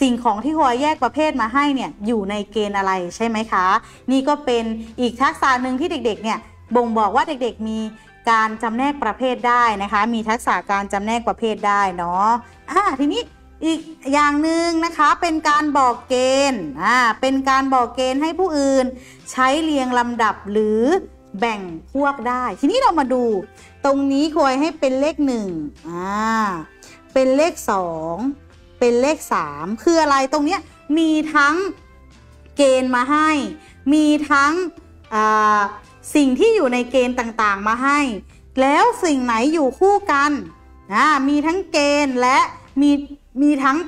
สิ่งของที่คอยแยกประเภทมาให้เนี่ย อยู่ในเกณฑ์อะไรใช่ไหมคะ นี่ก็เป็นอีกทักษะหนึ่งที่เด็กๆ เนี่ย บ่งบอกว่าเด็กๆ มีการจำแนกประเภทได้นะคะ มีทักษะการจำแนกประเภทได้เนาะอ่าทีนี้ อีกอย่างหนึ่งนะคะเป็นการบอกเกณฑ์อ่าเป็นการบอกเกณฑ์ให้ผู้อื่น ใช้เรียงลำดับหรือแบ่งพวกได้ ทีนี้เรามาดู ตรงนี้คอยให้เป็นเลขหนึ่งอ่าเป็นเลขสองเป็นเลขสามคืออะไรตรงเนี้ยมีทั้งเกณฑ์มาให้ มีทั้งสิ่งที่อยู่ในเกณฑ์ต่างๆมาให้ แล้วสิ่งไหนอยู่คู่กันมีทั้งเกณฑ์และมี มีทั้ง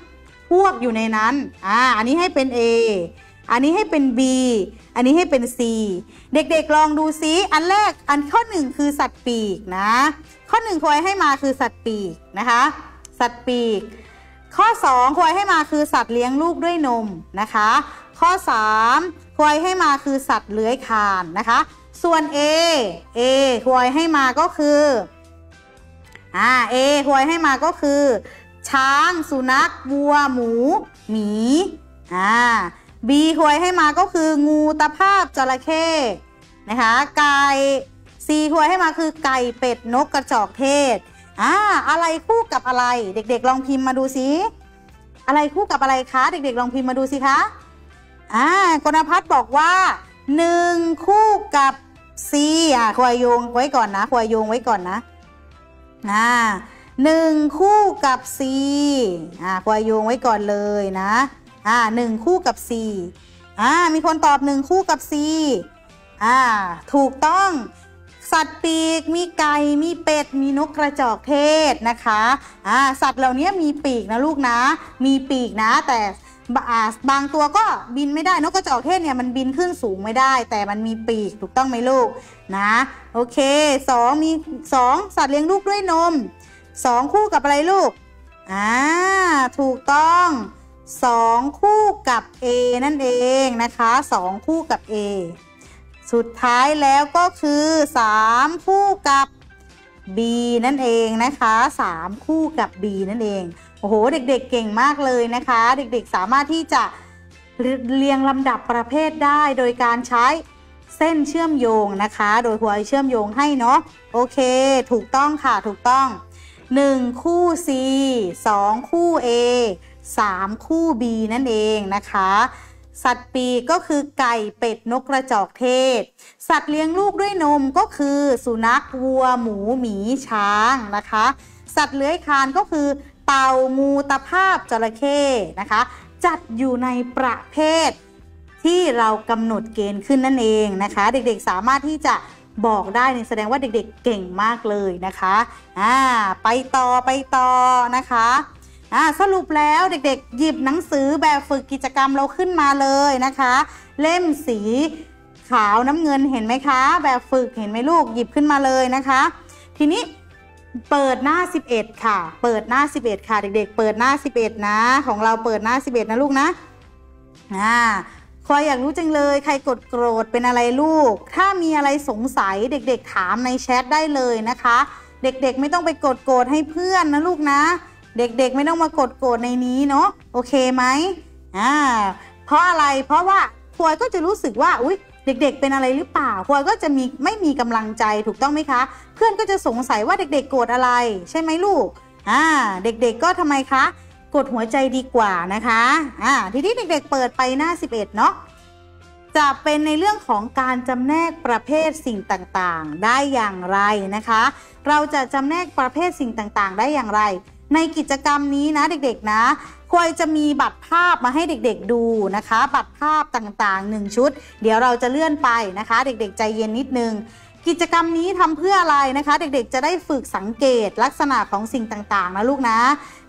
พวกอยู่ในนั้น อ่า อันนี้ให้เป็น A อันนี้ให้เป็น B อันนี้ให้เป็น C เด็กๆลองดูซิ อันแรก อันข้อหนึ่งคือสัตว์ปีกนะ ข้อหนึ่งคอยให้มาคือสัตว์ปีกนะคะ สัตว์ปีก ข้อ2ควยให้มาคือสัตว์เลี้ยงลูกด้วยนมนะคะ ข้อ3ควยให้มาคือสัตว์เลื้อยคลานนะคะ ส่วน A A ควยให้มาก็คือ อ่า A ควยให้มาก็คือ ช้าง สุนัข วัว หมู หมี อ่า B หวยให้มาก็คืองูตะภาพจระเข้นะคะไก่ซีควยให้มาคือไก่เป็ดนกกระจอกเทศอ่าอะไรคู่กับอะไร เด็กๆ ลองพิมพ์มาดูสิอะไรคู่กับอะไรคะ เด็กๆ ลองพิมพ์มาดูสิคะอ่ากนพัฒน์บอกว่าหนึ่งคู่กับซีอะควายโยงไว้ก่อนนะควายโยงไว้ก่อนนะอ่า หนึ่งคู่กับซีอ่าควายโยงไว้ก่อนเลยนะ อ่าหนึ่งคู่กับซีอ่า มีคนตอบหนึ่งคู่กับซีอ่า ถูกต้อง สัตว์ปีก มีไก่ มีเป็ด มีนกกระจอกเทศนะคะ อ่า สัตว์เหล่านี้มีปีกนะลูกนะ มีปีกนะ แต่บาบางตัวก็บินไม่ได้นกกระจอกเทศเนี่ยมันบินขึ้นสูงไม่ได้ แต่มันมีปีกถูกต้องไหมลูกนะ โอเคสองมีสองสัตว์เลี้ยงลูกด้วยนม สองคู่กับอะไรลูก อ่า ถูกต้องสองคู่กับ A นั่นเองนะคะสองคู่กับ A สุดท้ายแล้วก็คือ3คู่กับ B นั่นเองนะคะ3คู่กับ B นั่นเอง โอ้โห เด็กๆเก่งมากเลยนะคะ เด็กๆสามารถที่จะเรียงลำดับประเภทได้โดยการใช้เส้นเชื่อมโยงนะคะ โดยหัวเชื่อมโยงให้เนาะ โอเค ถูกต้องค่ะ ถูกต้อง 1 คู่ C 2 คู่ A 3 คู่ B นั่นเองนะคะ สัตว์ปีกก็คือไก่เป็ดนกกระจอกเทศ สัตว์เลี้ยงลูกด้วยนมก็คือ สุนัขวัวหมูหมีช้างนะคะ สัตว์เลื้อยคลานก็คือ เต่างูตะภาพจระเข้นะคะ จัดอยู่ในประเภทที่เรากำหนดเกณฑ์ขึ้นนั่นเองนะคะ เด็กๆสามารถที่จะ บอกได้นี่แสดงว่าเด็กๆเก่งมากเลยนะคะอ่าไปต่อไปต่อนะคะอ่าสรุปแล้วเด็กๆ หยิบหนังสือแบบฝึกกิจกรรมเราขึ้นมาเลยนะคะ เล่มสีขาวน้ำเงินเห็นไหมคะ แบบฝึกเห็นไหมลูกหยิบขึ้นมาเลยนะคะ ทีนี้เปิดหน้า 11 ค่ะ เปิดหน้า 11 ค่ะ เด็ก ๆ เปิดหน้า 11 นะ ของเราเปิดหน้า 11 นะลูกนะอ่า คอยอยากรู้จังเลย ใครกดโกรธเป็นอะไรลูก ถ้ามีอะไรสงสัยเด็กๆถามในแชทได้เลยนะคะ เด็กๆไม่ต้องไปกดโกรธให้เพื่อนนะลูกนะ เด็กๆไม่ต้องมากดโกรธในนี้เนาะโอเคไหมอ่าเพราะอะไรเพราะว่าพลอยก็จะรู้สึกว่าอุ๊ยเด็กๆ เป็นอะไรหรือเปล่าพลอยก็จะมีไม่มีกำลังใจถูกต้องไหมคะ เพื่อนก็จะสงสัยว่าเด็กๆ โกรธอะไร ใช่ไหมลูกอ่าเด็กๆก็ทำไมคะ กดหัวใจดีกว่านะคะอ่าทีนี้เด็กๆเปิดไปหน้า 11 เนาะจะเป็นในเรื่องของการจำแนกประเภทสิ่งต่างๆ ได้อย่างไรนะคะ เราจะจำแนกประเภทสิ่งต่างๆ ได้อย่างไร ในกิจกรรมนี้นะเด็กๆนะควรจะมีบัตรภาพมาให้เด็กๆดูนะคะ บัตรภาพต่างๆ 1 ชุด เดี๋ยวเราจะเลื่อนไปนะคะ เด็กๆ ใจเย็นนิดนึง กิจกรรมนี้ทำเพื่ออะไรนะคะ เด็กๆ จะได้ฝึกสังเกตลักษณะของสิ่งต่างๆนะลูกนะ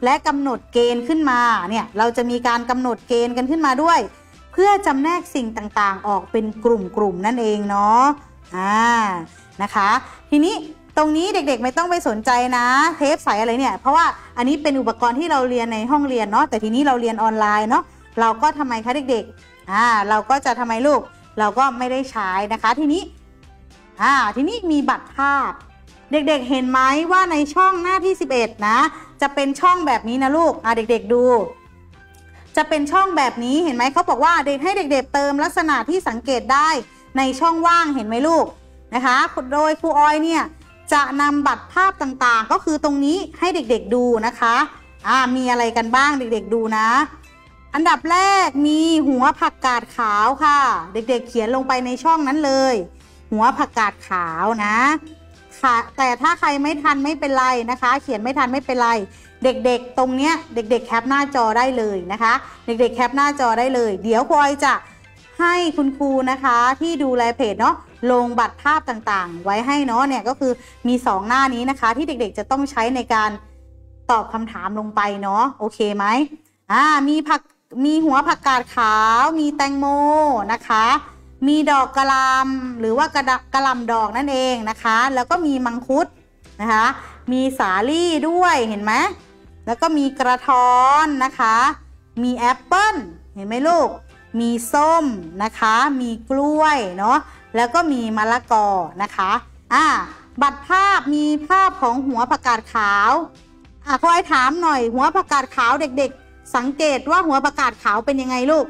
และกำหนดเกณฑ์ขึ้นมาเนี่ยเราจะมีการกำหนดเกณฑ์กันขึ้นมาด้วย เพื่อจำแนกสิ่งต่างๆ ออกเป็นกลุ่มๆนั่นเองเนาะอ่านะคะ ทีนี้ตรงนี้เด็กๆไม่ต้องไปสนใจนะ เทปใสอะไรเนี่ย เพราะว่าอันนี้เป็นอุปกรณ์ที่เราเรียนในห้องเรียนเนาะแต่ทีนี้เราเรียนออนไลน์เนาะเราก็ทำไมคะเด็กๆอ่าเราก็จะทำไมลูก เราก็ไม่ได้ใช้นะคะทีนี้ อ่าทีนี้มีบัตรภาพ เด็กๆเห็นไหมว่าในช่องหน้าที่ 11 นะ จะเป็นช่องแบบนี้นะลูกอ่าเด็กๆดู จะเป็นช่องแบบนี้เห็นไหมเขาบอกว่าเด็กให้เด็ก ๆ เติมลักษณะที่สังเกตได้ในช่องว่างเห็นไหมลูกนะคะโดยครูออยเนี่ยจะนำบัตรภาพต่างๆ ก็คือตรงนี้ให้เด็กๆดูนะคะอ่ามีอะไรกันบ้างเด็กๆดูนะ อันดับแรกมีหัวผักกาดขาวค่ะ เด็กๆเขียนลงไปในช่องนั้นเลย หัวผักกาดขาวนะค่ะแต่ถ้าใครไม่ทันไม่เป็นไรนะคะ เขียนไม่ทันไม่เป็นไร เด็กๆ ตรงเนี้ยเด็ก ๆ แคปหน้าจอได้เลยนะคะ เด็กๆ แคปหน้าจอได้เลย เดี๋ยวคอยจะให้คุณครูนะคะที่ดูแลเพจเนาะลงบัตรภาพต่างๆ ไว้ให้เนาะเนี่ยก็คือมี 2 หน้านี้นะคะ ที่เด็กๆ จะต้องใช้ในการตอบคำถามลงไปเนาะโอเคไหมอ่ามีผักมีหัวผักกาดขาว มีแตงโมนะคะ มีดอกกระลำหรือว่ากระกระลำดอกนั่นเองนะคะ แล้วก็มีมังคุดนะคะ มีสาลี่ด้วยเห็นไหมแล้วก็มีกระท้อนนะคะ มีแอปเปิ้ลเห็นไหมลูก มีส้มนะคะ มีกล้วยเนาะ แล้วก็มีมะละกอนะคะอ่าบัตรภาพมีภาพของหัวผักกาดขาวอะคอยถามหน่อยหัวผักกาดขาวเด็กๆ สังเกตว่าหัวผักกาดขาวเป็นยังไงลูก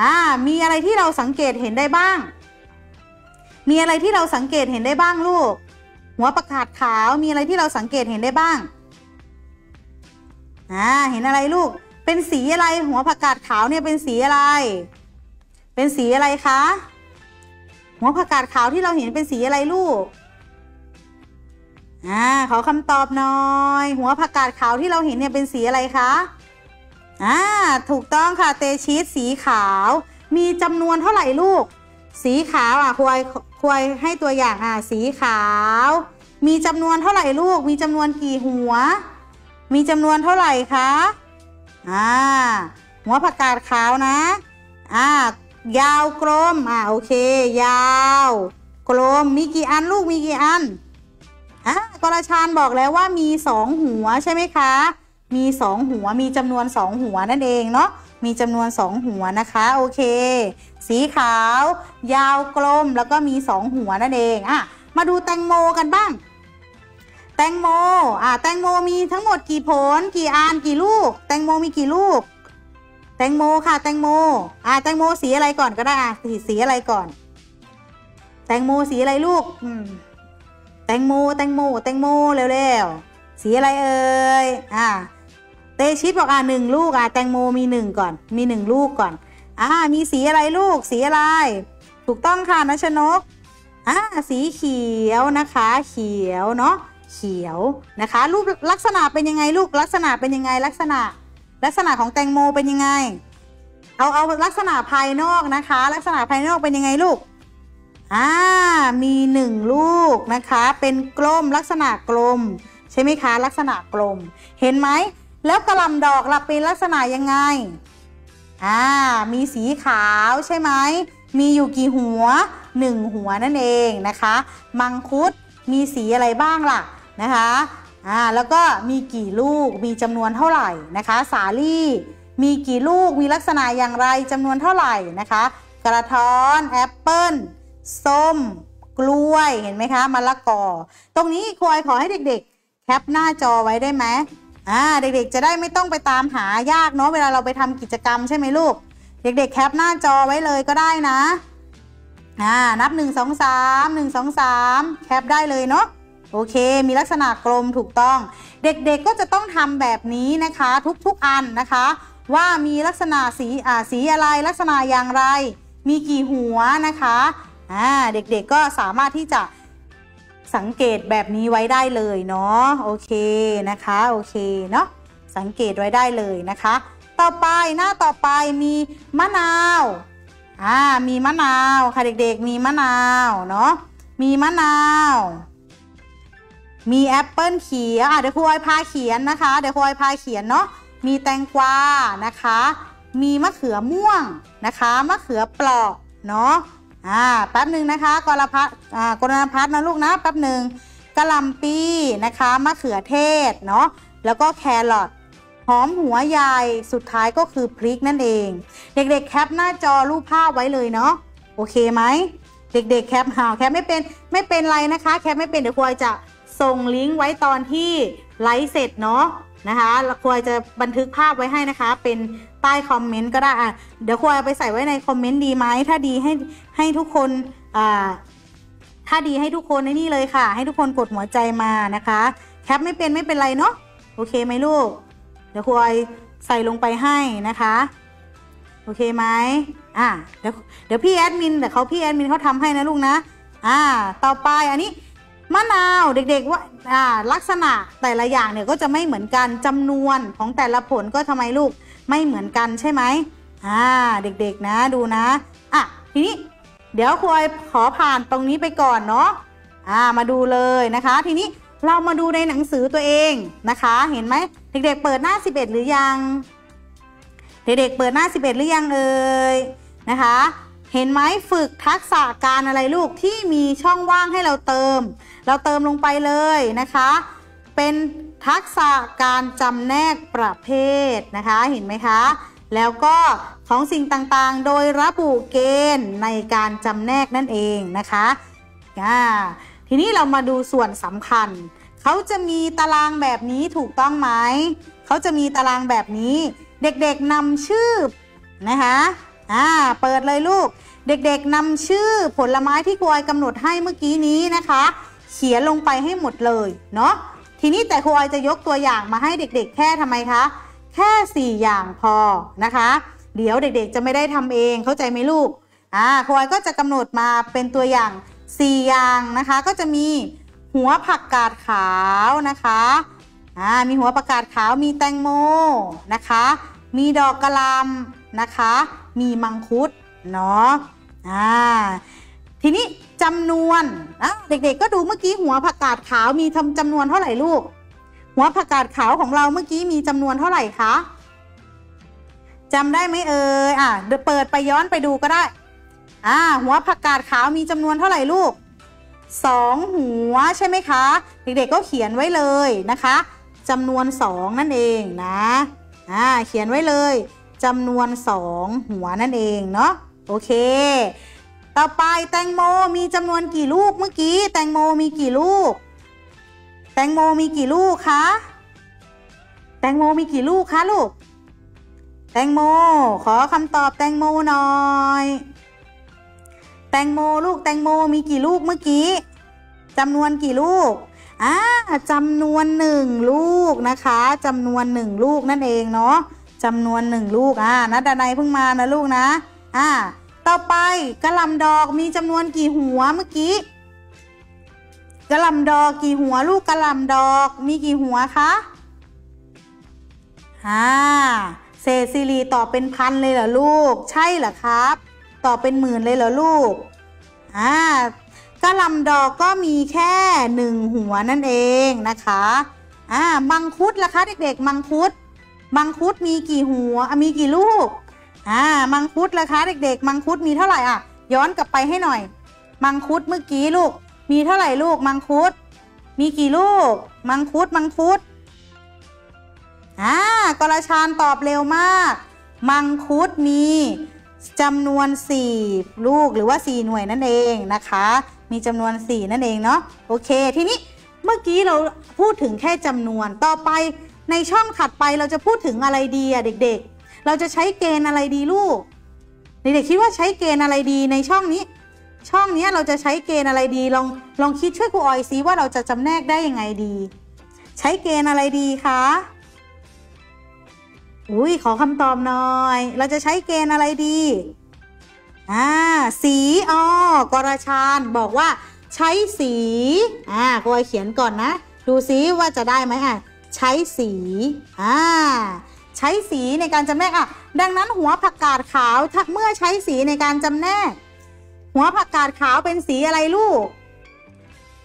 อ่ามีอะไรที่เราสังเกตเห็นได้บ้าง มีอะไรที่เราสังเกตเห็นได้บ้างลูก หัวประกาศขาวมีอะไรที่เราสังเกตเห็นได้บ้างอ่าเห็นอะไรลูก เป็นสีอะไรหัวผักกาดขาวเนี่ยเป็นสีอะไร เป็นสีอะไรคะหัวผักกาดขาวที่เราเห็นเป็นสีอะไรลูกอ่าขอคำตอบหน่อย หัวผักกาดขาวที่เราเห็นเนี่ยเป็นสีอะไรคะ อ่าถูกต้องค่ะเตชีสสีขาว มีจำนวนเท่าไหร่ลูก สีขาวอะควายควายให้ตัวอย่างอะสีขาว มีจำนวนเท่าไหร่ลูก มีจำนวนกี่หัว มีจำนวนเท่าไหร่คะอ่าหัวผักกาดขาวนะอ่ายาวกลมอ่าโอเค ยาว กลมมีกี่อันลูกมีกี่อันอ่ากรชานบอกแล้วว่ามีสองหัวใช่ไหมคะ มีสองหัวมีจำนวนสองหัวนั่นเองเนาะมีจำนวนสองหัวนะคะโอเค สีขาวยาวกลมแล้วก็มีสองหัวนั่นเองอะมาดูแตงโมกันบ้าง แตงโมอะแตงโมมีทั้งหมดกี่ผล กี่อันกี่ลูก แตงโมมีกี่ลูก แตงโมค่ะแตงโมอะแตงโมสีอะไรก่อนก็ได้อะสีสีอะไรก่อน แตงโมสีอะไรลูกอืมแตงโมแตงโมแตงโมเร็วๆสีอะไรเอ่ยอะ เตชิตบอกอะหนึ่งลูกอะแตงโมมีหนึ่งก่อน มีหนึ่งลูกก่อนอ่ามีสีอะไรลูก สีอะไร ถูกต้องค่ะนัชนกอ่าสีเขียวนะคะ เขียวเนาะเขียวนะคะ รูปลักษณะเป็นยังไงลูกลักษณะเป็นยังไงลักษณะ ลักษณะของแตงโมเป็นยังไง เอาเอาลักษณะภายนอกนะคะ ลักษณะภายนอกเป็นยังไงลูกอ่ามีหนึ่งลูกนะคะ เป็นกลมลักษณะกลม ใช่ไหมคะ ลักษณะกลม เห็นไหม แล้วกระหลำดอกล่ะเป็นลักษณะยังไง อ่า มีสีขาวใช่ไหม มีอยู่กี่หัวหนึ่งหัวนั่นเองนะคะ มังคุดมีสีอะไรบ้างล่ะนะคะ อ่า แล้วก็มีกี่ลูก มีจำนวนเท่าไหร่นะคะ สาลี่มีกี่ลูก มีลักษณะอย่างไรจำนวนเท่าไหร่นะคะ กระท้อนแอปเปิ้ลส้ม กล้วย เห็นไหมคะมะละกอ ตรงนี้ครูไอขอให้เด็กๆ แคปหน้าจอไว้ได้ไหม อ่าเด็กๆ จะได้ไม่ต้องไปตามหายากเนาะเวลาเราไปทำกิจกรรมใช่ไหมลูก เด็กๆ แคปหน้าจอไว้เลยก็ได้นะอ่านับ 1 2 3 1 2 3 แคปได้เลยเนาะโอเค มีลักษณะกลมถูกต้อง เด็กๆ ก็จะต้องทำแบบนี้นะคะ ทุกๆ อันนะคะ ว่ามีลักษณะสีอ่าสีอะไรลักษณะอย่างไร มีกี่หัวนะคะอ่าเด็กๆ ก็สามารถที่จะ สังเกตแบบนี้ไว้ได้เลยเนาะโอเคนะคะโอเคเนาะสังเกตไว้ได้เลยนะคะ ต่อไปหน้าต่อไปมีมะนาวอ่ามีมะนาวค่ะเด็กๆ มีมะนาวเนาะมีมะนาว มีแอปเปิลเขียวเดี๋ยวครูอ้อยพาเขียนนะคะเดี๋ยวครูอ้อยพาเขียนเนาะมีแตงกวานะคะ มีมะเขือม่วงนะคะมะเขือเปราะเนาะ อ่าแป๊บหนึ่งนะคะกรพัฒอ่ากรณพัฒนะลูกนะแป๊บหนึ่งกะหล่ำปีนะคะมะเขือเทศเนาะแล้วก็แครอทหอมหัวใหญ่สุดท้ายก็คือพริกนั่นเอง เด็กๆแคปหน้าจอรูปภาพไว้เลยเนาะโอเคไหมเด็กๆแคปหาแคปไม่เป็นไม่เป็นไรนะคะ แคปไม่เป็นเดี๋ยวครูจะส่งลิงก์ไว้ตอนที่ไลฟ์เสร็จเนาะนะคะแล้วครูจะบันทึกภาพไว้ให้นะคะ เป็นใต้คอมเมนต์ก็ได้อะเดี๋ยวครูไปใส่ไว้ในคอมเมนต์ดีไหมถ้าดีให้ ให้ทุกคนอ่าถ้าดีให้ทุกคนในนี่เลยค่ะ ให้ทุกคนกดหัวใจมานะคะ แคปไม่เป็นไม่เป็นไรเนาะโอเคไหมลูก เดี๋ยวครูออยใส่ลงไปให้นะคะโอเคไหมอ่าเดี๋ยวเดี๋ยวพี่แอดมินเดี๋ยวเขาพี่แอดมินเขาทำให้นะลูกนะอ่าต่อไปอันนี้มะนาวเด็กๆว่าอ่าลักษณะแต่ละอย่างเนี่ยก็จะไม่เหมือนกันจำนวนของแต่ละผลก็ทำไมลูกไม่เหมือนกันใช่ไหมอ่าเด็กๆนะดูนะอะทีนี้ เดี๋ยวครูออยขอผ่านตรงนี้ไปก่อนเนาะอ่ามาดูเลยนะคะ ทีนี้เรามาดูในหนังสือตัวเองนะคะ เห็นไหมเด็กๆเปิดหน้า 11 หรือยัง เด็กๆเปิดหน้า 11 หรือยังเอ่ยนะคะ เห็นไหมฝึกทักษะการอะไรลูกที่มีช่องว่างให้เราเติม เราเติมลงไปเลยนะคะ เป็นทักษะการจำแนกประเภทนะคะเห็นไหมคะ แล้วก็ของสิ่งต่างๆ โดยระบุเกณฑ์ในการจำแนกนั่นเองนะคะอ่าทีนี้เรามาดูส่วนสำคัญ เขาจะมีตารางแบบนี้ถูกต้องไหม เขาจะมีตารางแบบนี้ เด็กๆนำชื่อนะคะอ่าเปิดเลยลูก เด็กๆนำชื่อผลไม้ที่ครูออยกำหนดให้เมื่อกี้นี้นะคะ เขียนลงไปให้หมดเลยเนาะทีนี้แต่ครูออยจะยกตัวอย่างมาให้เด็ก ๆ แค่ทำไมคะ แค่ 4 อย่างพอนะคะ เดี๋ยวเด็กๆจะไม่ได้ทำเองเข้าใจไหมลูกอ่าครูออยก็จะกำหนดมาเป็นตัวอย่าง 4 อย่างนะคะ ก็จะมีหัวผักกาดขาวนะคะอ่ามีหัวผักกาดขาวมีแตงโมนะคะ มีดอกกระลำนะคะ มีมังคุดเนาะอ่าทีนี้จำนวนอะเด็กๆก็ดูเมื่อกี้หัวผักกาดขาวมีทำจำนวนเท่าไหร่ลูก หัวผักกาดขาวของเราเมื่อกี้มีจำนวนเท่าไหร่คะจำได้ไหมเอ่ยอะเดี๋ยวเปิดไปย้อนไปดูก็ได้อ่าหัวผักกาดขาวมีจำนวนเท่าไหร่ลูกสองหัวใช่ไหมคะ เด็กๆก็เขียนไว้เลยนะคะจำนวนสองนั่นเองนะอ่าเขียนไว้เลยจำนวนสองหัวนั่นเองเนาะโอเค ต่อไปแตงโมมีจำนวนกี่ลูกเมื่อกี้ แตงโมมีกี่ลูก แตงโมมีกี่ลูกคะ แตงโมมีกี่ลูกคะลูก แตงโม ขอคำตอบแตงโมหน่อย แตงโมลูกแตงโมมีกี่ลูกเมื่อกี้จำนวนกี่ลูกอ่าจำนวนหนึ่งลูกนะคะจำนวนหนึ่งลูกนั่นเองเนาะจำนวนหนึ่งลูกอ่านัดดานัยเพิ่งมานะลูกนะอ่าต่อไปกระลำดอกมีจำนวนกี่หัวเมื่อกี้ กระลำดอกกี่หัวลูกกระลำดอกมีกี่หัวคะอ่าเศษซิลีตอบเป็นพันเลยเหรอลูก ใช่เหรอครับ ตอบเป็นหมื่นเลยเหรอลูกอ่ากระลำดอกก็มีแค่หนึ่งหัวนั่นเองนะคะอ่ามังคุดล่ะคะเด็กๆ มังคุด มังคุดมีกี่หัวมีกี่ลูกอ่ามังคุดล่ะคะเด็กๆ มังคุดมีเท่าไหร่อะ ย้อนกลับไปให้หน่อย มังคุดเมื่อกี้ลูก มีเท่าไหร่ลูกมังคุด มีกี่ลูก มังคุด มังคุด อ่ากรชานตอบเร็วมาก มังคุดมีจำนวน 4 ลูกหรือว่า 4 หน่วยนั่นเองนะคะ มีจำนวน 4 นั่นเองเนาะ โอเค ทีนี้เมื่อกี้เราพูดถึงแค่จำนวน ต่อไปในช่องถัดไปเราจะพูดถึงอะไรดีอะเด็ก ๆ เราจะใช้เกณฑ์อะไรดีลูก เด็กๆคิดว่าใช้เกณฑ์อะไรดีในช่องนี้ ช่องนี้เราจะใช้เกณฑ์อะไรดี ลองลองคิดช่วยครูออยซิว่าเราจะจำแนกได้ยังไงดี ใช้เกณฑ์อะไรดีคะอุ้ยขอคำตอบหน่อย เราจะใช้เกณฑ์อะไรดีอ่าสีอ๋อกราชานบอกว่าใช้สีอ่าครูออยเขียนก่อนนะ ดูซิว่าจะได้ไหมอะใช้สีอ่าใช้สีในการจำแนกอะดังนั้นหัวผักกาดขาวถ้าเมื่อใช้สีในการจำแนก หัวผักกาดขาวเป็นสีอะไรลูก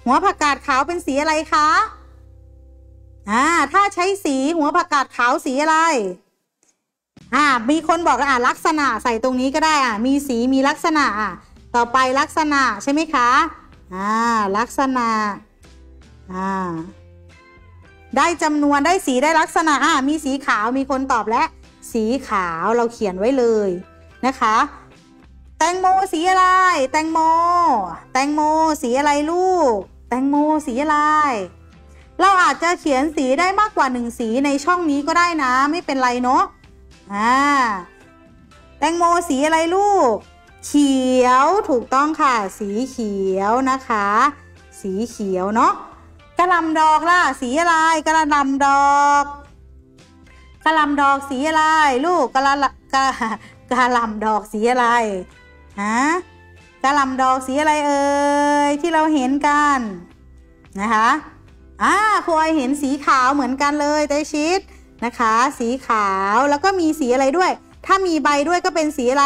หัวผักกาดขาวเป็นสีอะไรคะ อ่า ถ้าใช้สีหัวผักกาดขาวสีอะไร อ่า มีคนบอกอ่าลักษณะใส่ตรงนี้ก็ได้อ่ามีสีมีลักษณะอะต่อไปลักษณะใช่ไหมคะ อ่า ลักษณะ อ่า ได้จำนวนได้สีได้ลักษณะ อ่า มีสีขาวมีคนตอบและ สีขาวเราเขียนไว้เลยนะคะ แตงโมสีอะไร แตงโม แตงโมสีอะไรลูก แตงโมสีอะไร เราอาจจะเขียนสีได้มากกว่าหนึ่งสีในช่องนี้ก็ได้นะ ไม่เป็นไรเนาะอ่าแตงโมสีอะไรลูก เขียวถูกต้องค่ะ สีเขียวนะคะ สีเขียวเนาะกระลำดอกล่ะสีอะไรกระลำดอกกระลำดอกสีอะไร ลูกกระละกระกระลำดอกสีอะไร ฮะกระลำดอกสีอะไรเอ่ยที่เราเห็นกันนะคะอ่าครูออยเห็นสีขาวเหมือนกันเลยเตชิตนะคะ สีขาวแล้วก็มีสีอะไรด้วย ถ้ามีใบด้วยก็เป็นสีอะไร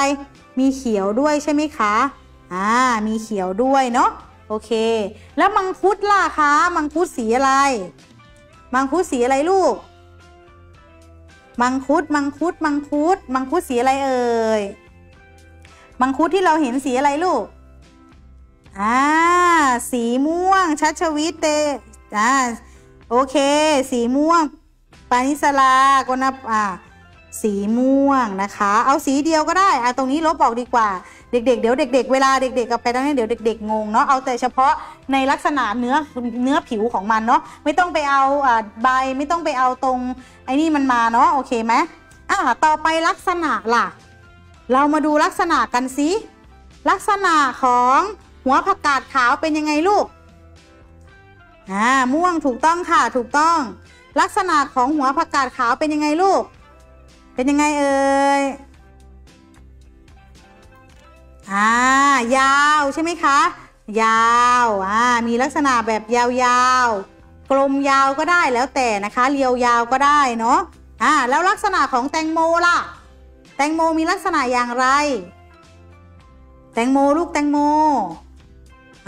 มีเขียวด้วยใช่ไหมคะอ่ามีเขียวด้วยเนาะโอเค แล้วมังคุดล่ะคะมังคุดสีอะไร มังคุดสีอะไรลูก มังคุดมังคุดมังคุดมังคุดสีอะไรเอ่ย มังคุดที่เราเห็นสีอะไรลูก อ่า สีม่วง ชัชวิตเตอ่า โอเค สีม่วง ปานิสลากนับอ่า สีม่วงนะคะ เอาสีเดียวก็ได้ อะ ตรงนี้ลบออกดีกว่า เด็กๆ เดี๋ยวเด็ก ๆ เวลาเด็กๆกับไปตรงนี้เดี๋ยวเด็ก ๆ งงเนาะ เอาแต่เฉพาะในลักษณะเนื้อเนื้อผิวของมันเนาะ ไม่ต้องไปเอาอ่าใบ ไม่ต้องไปเอาตรงไอ้นี่มันมาเนาะ โอเคไหมอ่าต่อไปลักษณะล่ะ เรามาดูลักษณะกันสิ ลักษณะของหัวผักกาดขาวเป็นยังไงลูก อ่า ม่วงถูกต้องค่ะ ถูกต้อง ลักษณะของหัวผักกาดขาวเป็นยังไงลูก เป็นยังไงเอ่ย อ่า ยาวใช่ไหมคะ ยาว อ่า มีลักษณะแบบยาวๆ กลมยาวก็ได้แล้วแต่นะคะ เรียวยาวก็ได้เนาะ อ่า แล้วลักษณะของแตงโมล่ะ งโมมีลักษณะอย่างไร แตงโมลูกแตงโม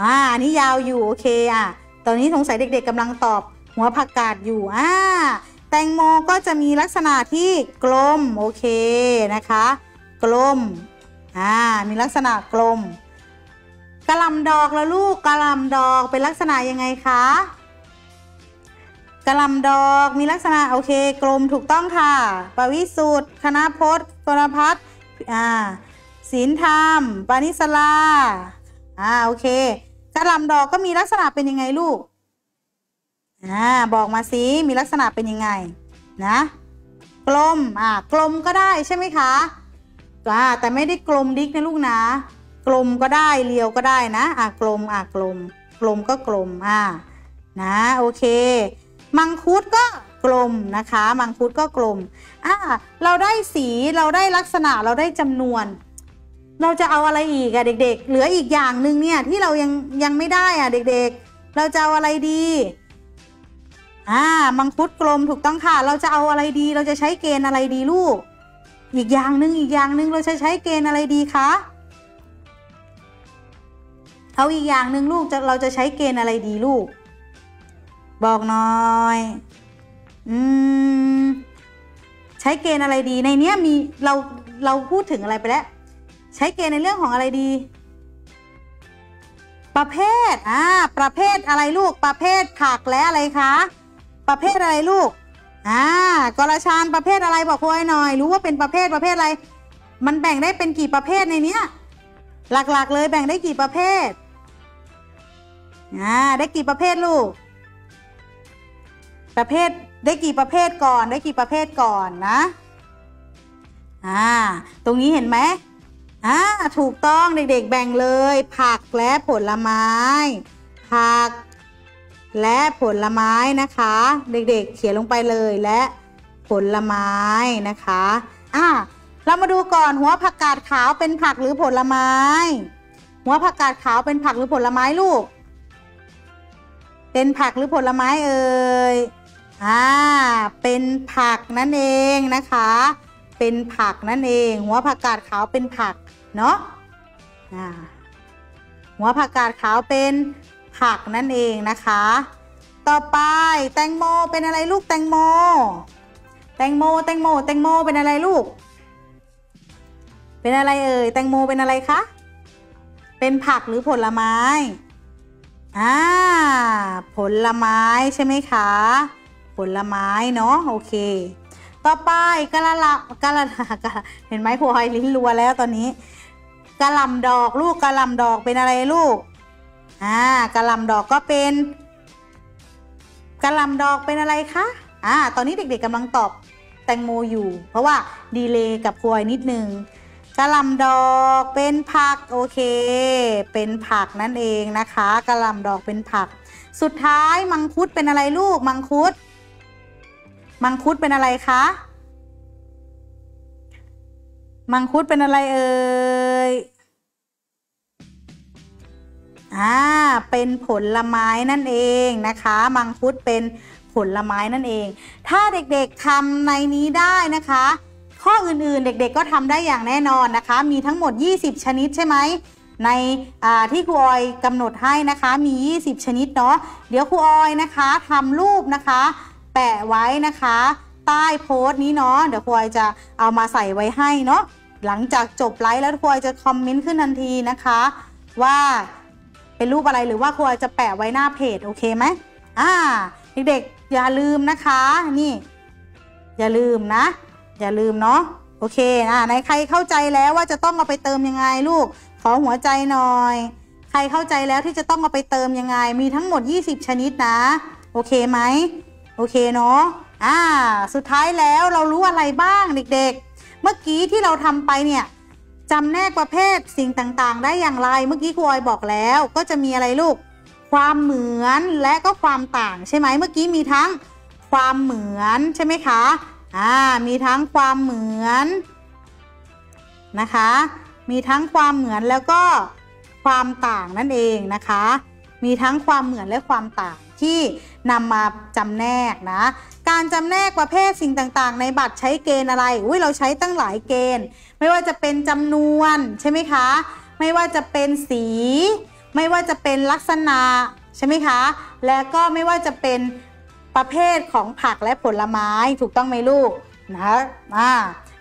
อ่าอันนี้ยาวอยู่โอเคอะ ตอนนี้สงสัยเด็กๆกำลังตอบหัวผักกาดอยู่ อ่า แตงโมก็จะมีลักษณะที่กลมโอเคนะคะ กลม อ่า มีลักษณะกลมกระลำดอกแล้วลูกกระลำดอกเป็นลักษณะยังไงคะ กระลำดอกมีลักษณะโอเค กลมถูกต้องค่ะ ปวิสุทธ์คณะพจน์กรพัฒน์อ่าศีลธรรม ปานิสลาอ่าโอเคกระลำดอกก็มีลักษณะเป็นยังไงลูกอ่าบอกมาสิมีลักษณะเป็นยังไงนะกลมอ่ากลมก็ได้ใช่ไหมคะอ่าแต่ไม่ได้กลมดิกนะลูกนะ กลมก็ได้เรียวก็ได้นะอ่ากลมอ่ากลม กลมก็กลมอ่านะโอเค มังคุดก็กลมนะคะ มังคุดก็กลมอ่าเราได้สีเราได้ลักษณะเราได้จำนวน เราจะเอาอะไรอีกอะเด็ก ๆ เหลืออีกอย่างหนึ่งเนี่ยที่เรายังยังไม่ได้อะเด็ก ๆ เราจะเอาอะไรดีอ่ามังคุดกลมถูกต้องค่ะ เราจะเอาอะไรดี เราจะใช้เกณฑ์อะไรดีลูก อีกอย่างหนึ่งอีกอย่างหนึ่งเราจะใช้เกณฑ์อะไรดีคะเอาอีกอย่างหนึ่งลูกจะเราจะใช้เกณฑ์อะไรดีลูก บอกหน่อย อืม ใช้เกณฑ์อะไรดี ในเนี้ยมีเราเราพูดถึงอะไรไปแล้ว ใช้เกณฑ์ในเรื่องของอะไรดี ประเภท อ่า ประเภทอะไรลูก ประเภทผักและอะไรคะ ประเภทอะไรลูก อ่ากรชานประเภทอะไรบอกคุยหน่อย รู้ว่าเป็นประเภทประเภทอะไร มันแบ่งได้เป็นกี่ประเภทในเนี้ย หลักๆเลยแบ่งได้กี่ประเภท อ่า ได้กี่ประเภทลูก ประเภทได้กี่ประเภทก่อนได้กี่ประเภทก่อนนะอ่าตรงนี้เห็นไหมอ่าถูกต้องเด็กๆแบ่งเลย ผักและผลไม้ ผัก และผลไม้นะคะ เด็กๆ เขียนลงไปเลยและผลไม้นะคะอ่าเรามาดูก่อนหัวผักกาดขาวเป็นผักหรือผลไม้ หัวผักกาดขาวเป็นผักหรือผลไม้ลูก เป็นผักหรือผลไม้เอ่ย อ่า เป็นผักนั่นเองนะคะ เป็นผักนั่นเอง หัวผักกาดขาวเป็นผักเนาะอ่าหัวผักกาดขาวเป็นผักนั่นเองนะคะ ต่อไปแตงโมเป็นอะไรลูกแตงโม แตงโมแตงโมแตงโมเป็นอะไรลูก เป็นอะไรเอ่ยแตงโมเป็นอะไรคะ เป็นผักหรือผลไม้ อ่า ผลไม้ใช่ไหมคะ ผลไม้เนาะโอเค ต่อไปกะละละกะละละกะละเห็นไหมพลอยลิ้นรัวแล้วตอนนี้กะหล่ำดอกลูกกะหล่ำดอกเป็นอะไรลูกอ่ากะหล่ำดอกก็เป็นกะหล่ำดอกเป็นอะไรคะอ่าตอนนี้เด็กๆกำลังตอบแตงโมอยู่ เพราะว่าดีเลย์กับพลอยนิดนึงกะหล่ำดอกเป็นผักโอเค เป็นผักนั่นเองนะคะกะหล่ำดอกเป็นผัก สุดท้ายมังคุดเป็นอะไรลูกมังคุด มังคุดเป็นอะไรคะ มังคุดเป็นอะไรเอ่ย อ่า เป็นผลไม้นั่นเองนะคะ มังคุดเป็นผลไม้นั่นเอง ถ้าเด็กๆทำในนี้ได้นะคะ ข้ออื่นๆ เด็กๆก็ทำได้อย่างแน่นอนนะคะ มีทั้งหมด 20 ชนิดใช่ไหมในที่ครูออยกำหนดให้นะคะมี 20 ชนิดเนาะเดี๋ยวครูออยนะคะทำรูปนะคะ แปะไว้นะคะ ใต้โพสต์นี้เนาะเดี๋ยวครูออยจะเอามาใส่ไว้ให้เนาะหลังจากจบไลฟ์แล้วครูออยจะคอมเมนต์ขึ้นทันทีนะคะ ว่าเป็นรูปอะไรหรือว่าครูออยจะแปะไว้หน้าเพจโอเคไหมอ่าเด็กๆอย่าลืมนะคะนี่ อย่าลืมนะ อย่าลืมเนาะโอเคอ่าในใครเข้าใจแล้วว่าจะต้องเอาไปเติมยังไงลูก ขอหัวใจหน่อย ใครเข้าใจแล้วที่จะต้องเอาไปเติมยังไง มีทั้งหมด 20 ชนิดนะ โอเคไหม โอเคเนาะอ่า สุดท้ายแล้วเรารู้อะไรบ้างเด็กๆ เมื่อกี้ที่เราทำไปเนี่ยจำแนกประเภทสิ่งต่างๆ ได้อย่างไร เมื่อกี้ครูออยบอกแล้ว ก็จะมีอะไรลูก ความเหมือนและก็ความต่างใช่ไหมเมื่อกี้มีทั้งความเหมือนใช่ไหมคะ อ่า มีทั้งความเหมือนนะคะ มีทั้งความเหมือนแล้วก็ความต่างนั่นเองนะคะ มีทั้งความเหมือนและความต่างที่ นำมาจำแนกนะ การจำแนกประเภทสิ่งต่างๆ ในบัตรใช้เกณฑ์อะไร อุ้ยเราใช้ตั้งหลายเกณฑ์ ไม่ว่าจะเป็นจำนวนใช่ไหมคะ ไม่ว่าจะเป็นสี ไม่ว่าจะเป็นลักษณะใช่ไหมคะ และก็ไม่ว่าจะเป็นประเภทของผักและผลไม้ถูกต้องไหมลูกนะคะอ่า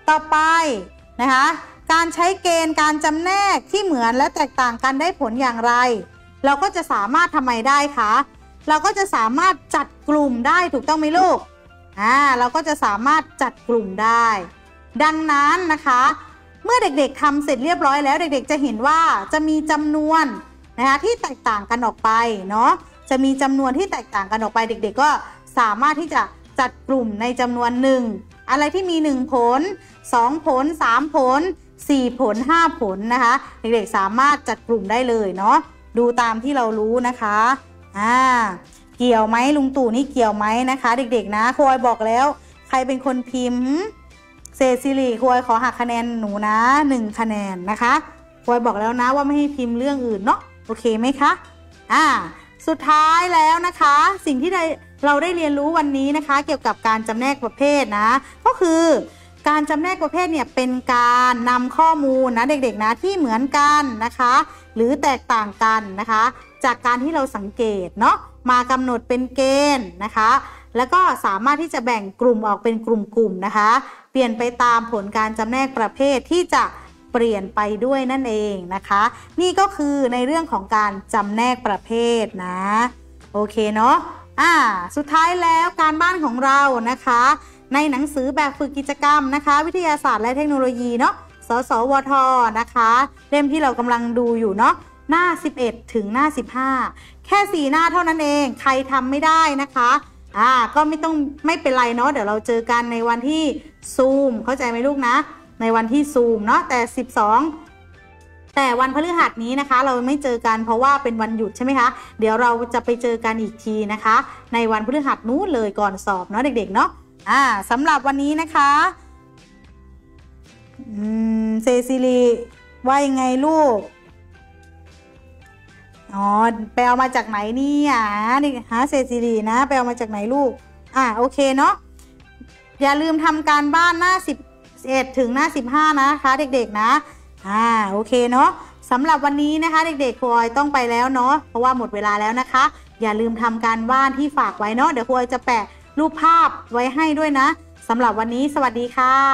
ต่อไปนะคะการใช้เกณฑ์การจำแนกที่เหมือนและแตกต่างกันได้ผลอย่างไร เราก็จะสามารถทำไมได้คะ เราก็จะสามารถจัดกลุ่มได้ถูกต้องไหมลูก อ่า เราก็จะสามารถจัดกลุ่มได้ ดังนั้นนะคะ เมื่อเด็กๆทำเสร็จเรียบร้อยแล้วเด็กๆ จะเห็นว่าจะมีจำนวนนะคะที่แตกต่างกันออกไปเนาะ จะมีจำนวนที่แตกต่างกันออกไปเด็ก ๆ ก็สามารถที่จะจัดกลุ่มในจำนวนหนึ่งอะไรที่มี 1 ผล 2 ผล 3 ผล 4 ผล 5 ผลนะคะ เด็กๆสามารถจัดกลุ่มได้เลยเนาะดูตามที่เรารู้นะคะ อ่าเกี่ยวไหมลุงตู่นี่เกี่ยวไหมนะคะ เด็กๆนะครอยบอกแล้ว ใครเป็นคนพิมพ์เซซิลีครอยขอหักคะแนนหนูนะ1คะแนนนะคะครอยบอกแล้วนะว่าไม่ให้พิมพ์เรื่องอื่นเนาะโอเคไหมคะอ่าสุดท้ายแล้วนะคะ สิ่งที่ได้เราได้เรียนรู้วันนี้นะคะ เกี่ยวกับการจำแนกประเภทนะ ก็คือการจำแนกประเภทเนี่ยเป็นการนำข้อมูลนะเด็กๆนะที่เหมือนกันนะคะ หรือแตกต่างกันนะคะ จากการที่เราสังเกตเนาะมากำหนดเป็นเกณฑ์นะคะ แล้วก็สามารถที่จะแบ่งกลุ่มออกเป็นกลุ่มๆนะคะ เปลี่ยนไปตามผลการจำแนกประเภทที่จะเปลี่ยนไปด้วยนั่นเองนะคะ นี่ก็คือในเรื่องของการจำแนกประเภทนะโอเคเนาะอ่าสุดท้ายแล้วการบ้านของเรานะคะ ในหนังสือแบบฝึกกิจกรรมนะคะ วิทยาศาสตร์และเทคโนโลยีเนาะสสวทนะคะ เล่มที่เรากำลังดูอยู่เนาะ หน้า 11 ถึงหน้า 15 แค่ 4 หน้าเท่านั้นเอง ใครทำไม่ได้นะคะอ่าก็ไม่ต้องไม่เป็นไรเนาะเดี๋ยวเราเจอกันในวันที่ซูมเข้าใจไหมลูกนะ ในวันที่ซูมเนาะแต่ 12 แต่วันพฤหัสนี้นะคะ เราไม่เจอกันเพราะว่าเป็นวันหยุดใช่ไหมคะเดี๋ยวเราจะไปเจอกันอีกทีนะคะ ในวันพฤหัสนู้นเลยก่อนสอบเนาะเด็กๆเนาะอ่าสำหรับวันนี้นะคะอืมเซซิลีว่ายังไงลูก อ๋อไปเอามาจากไหนเนี่ยนี่ฮะเซซิลีนะไปเอามาจากไหนลูก อ่าโอเคเนาะอย่าลืมทำการบ้านหน้า 11 ถึงหน้า 15 นะคะเด็กๆนะ อ่าโอเคเนาะสำหรับวันนี้นะคะ เด็กๆครูออยต้องไปแล้วเนาะเพราะว่าหมดเวลาแล้วนะคะ อย่าลืมทำการบ้านที่ฝากไว้เนาะเดี๋ยวครูออยจะแปะรูปภาพไว้ให้ด้วยนะสำหรับวันนี้สวัสดีค่ะ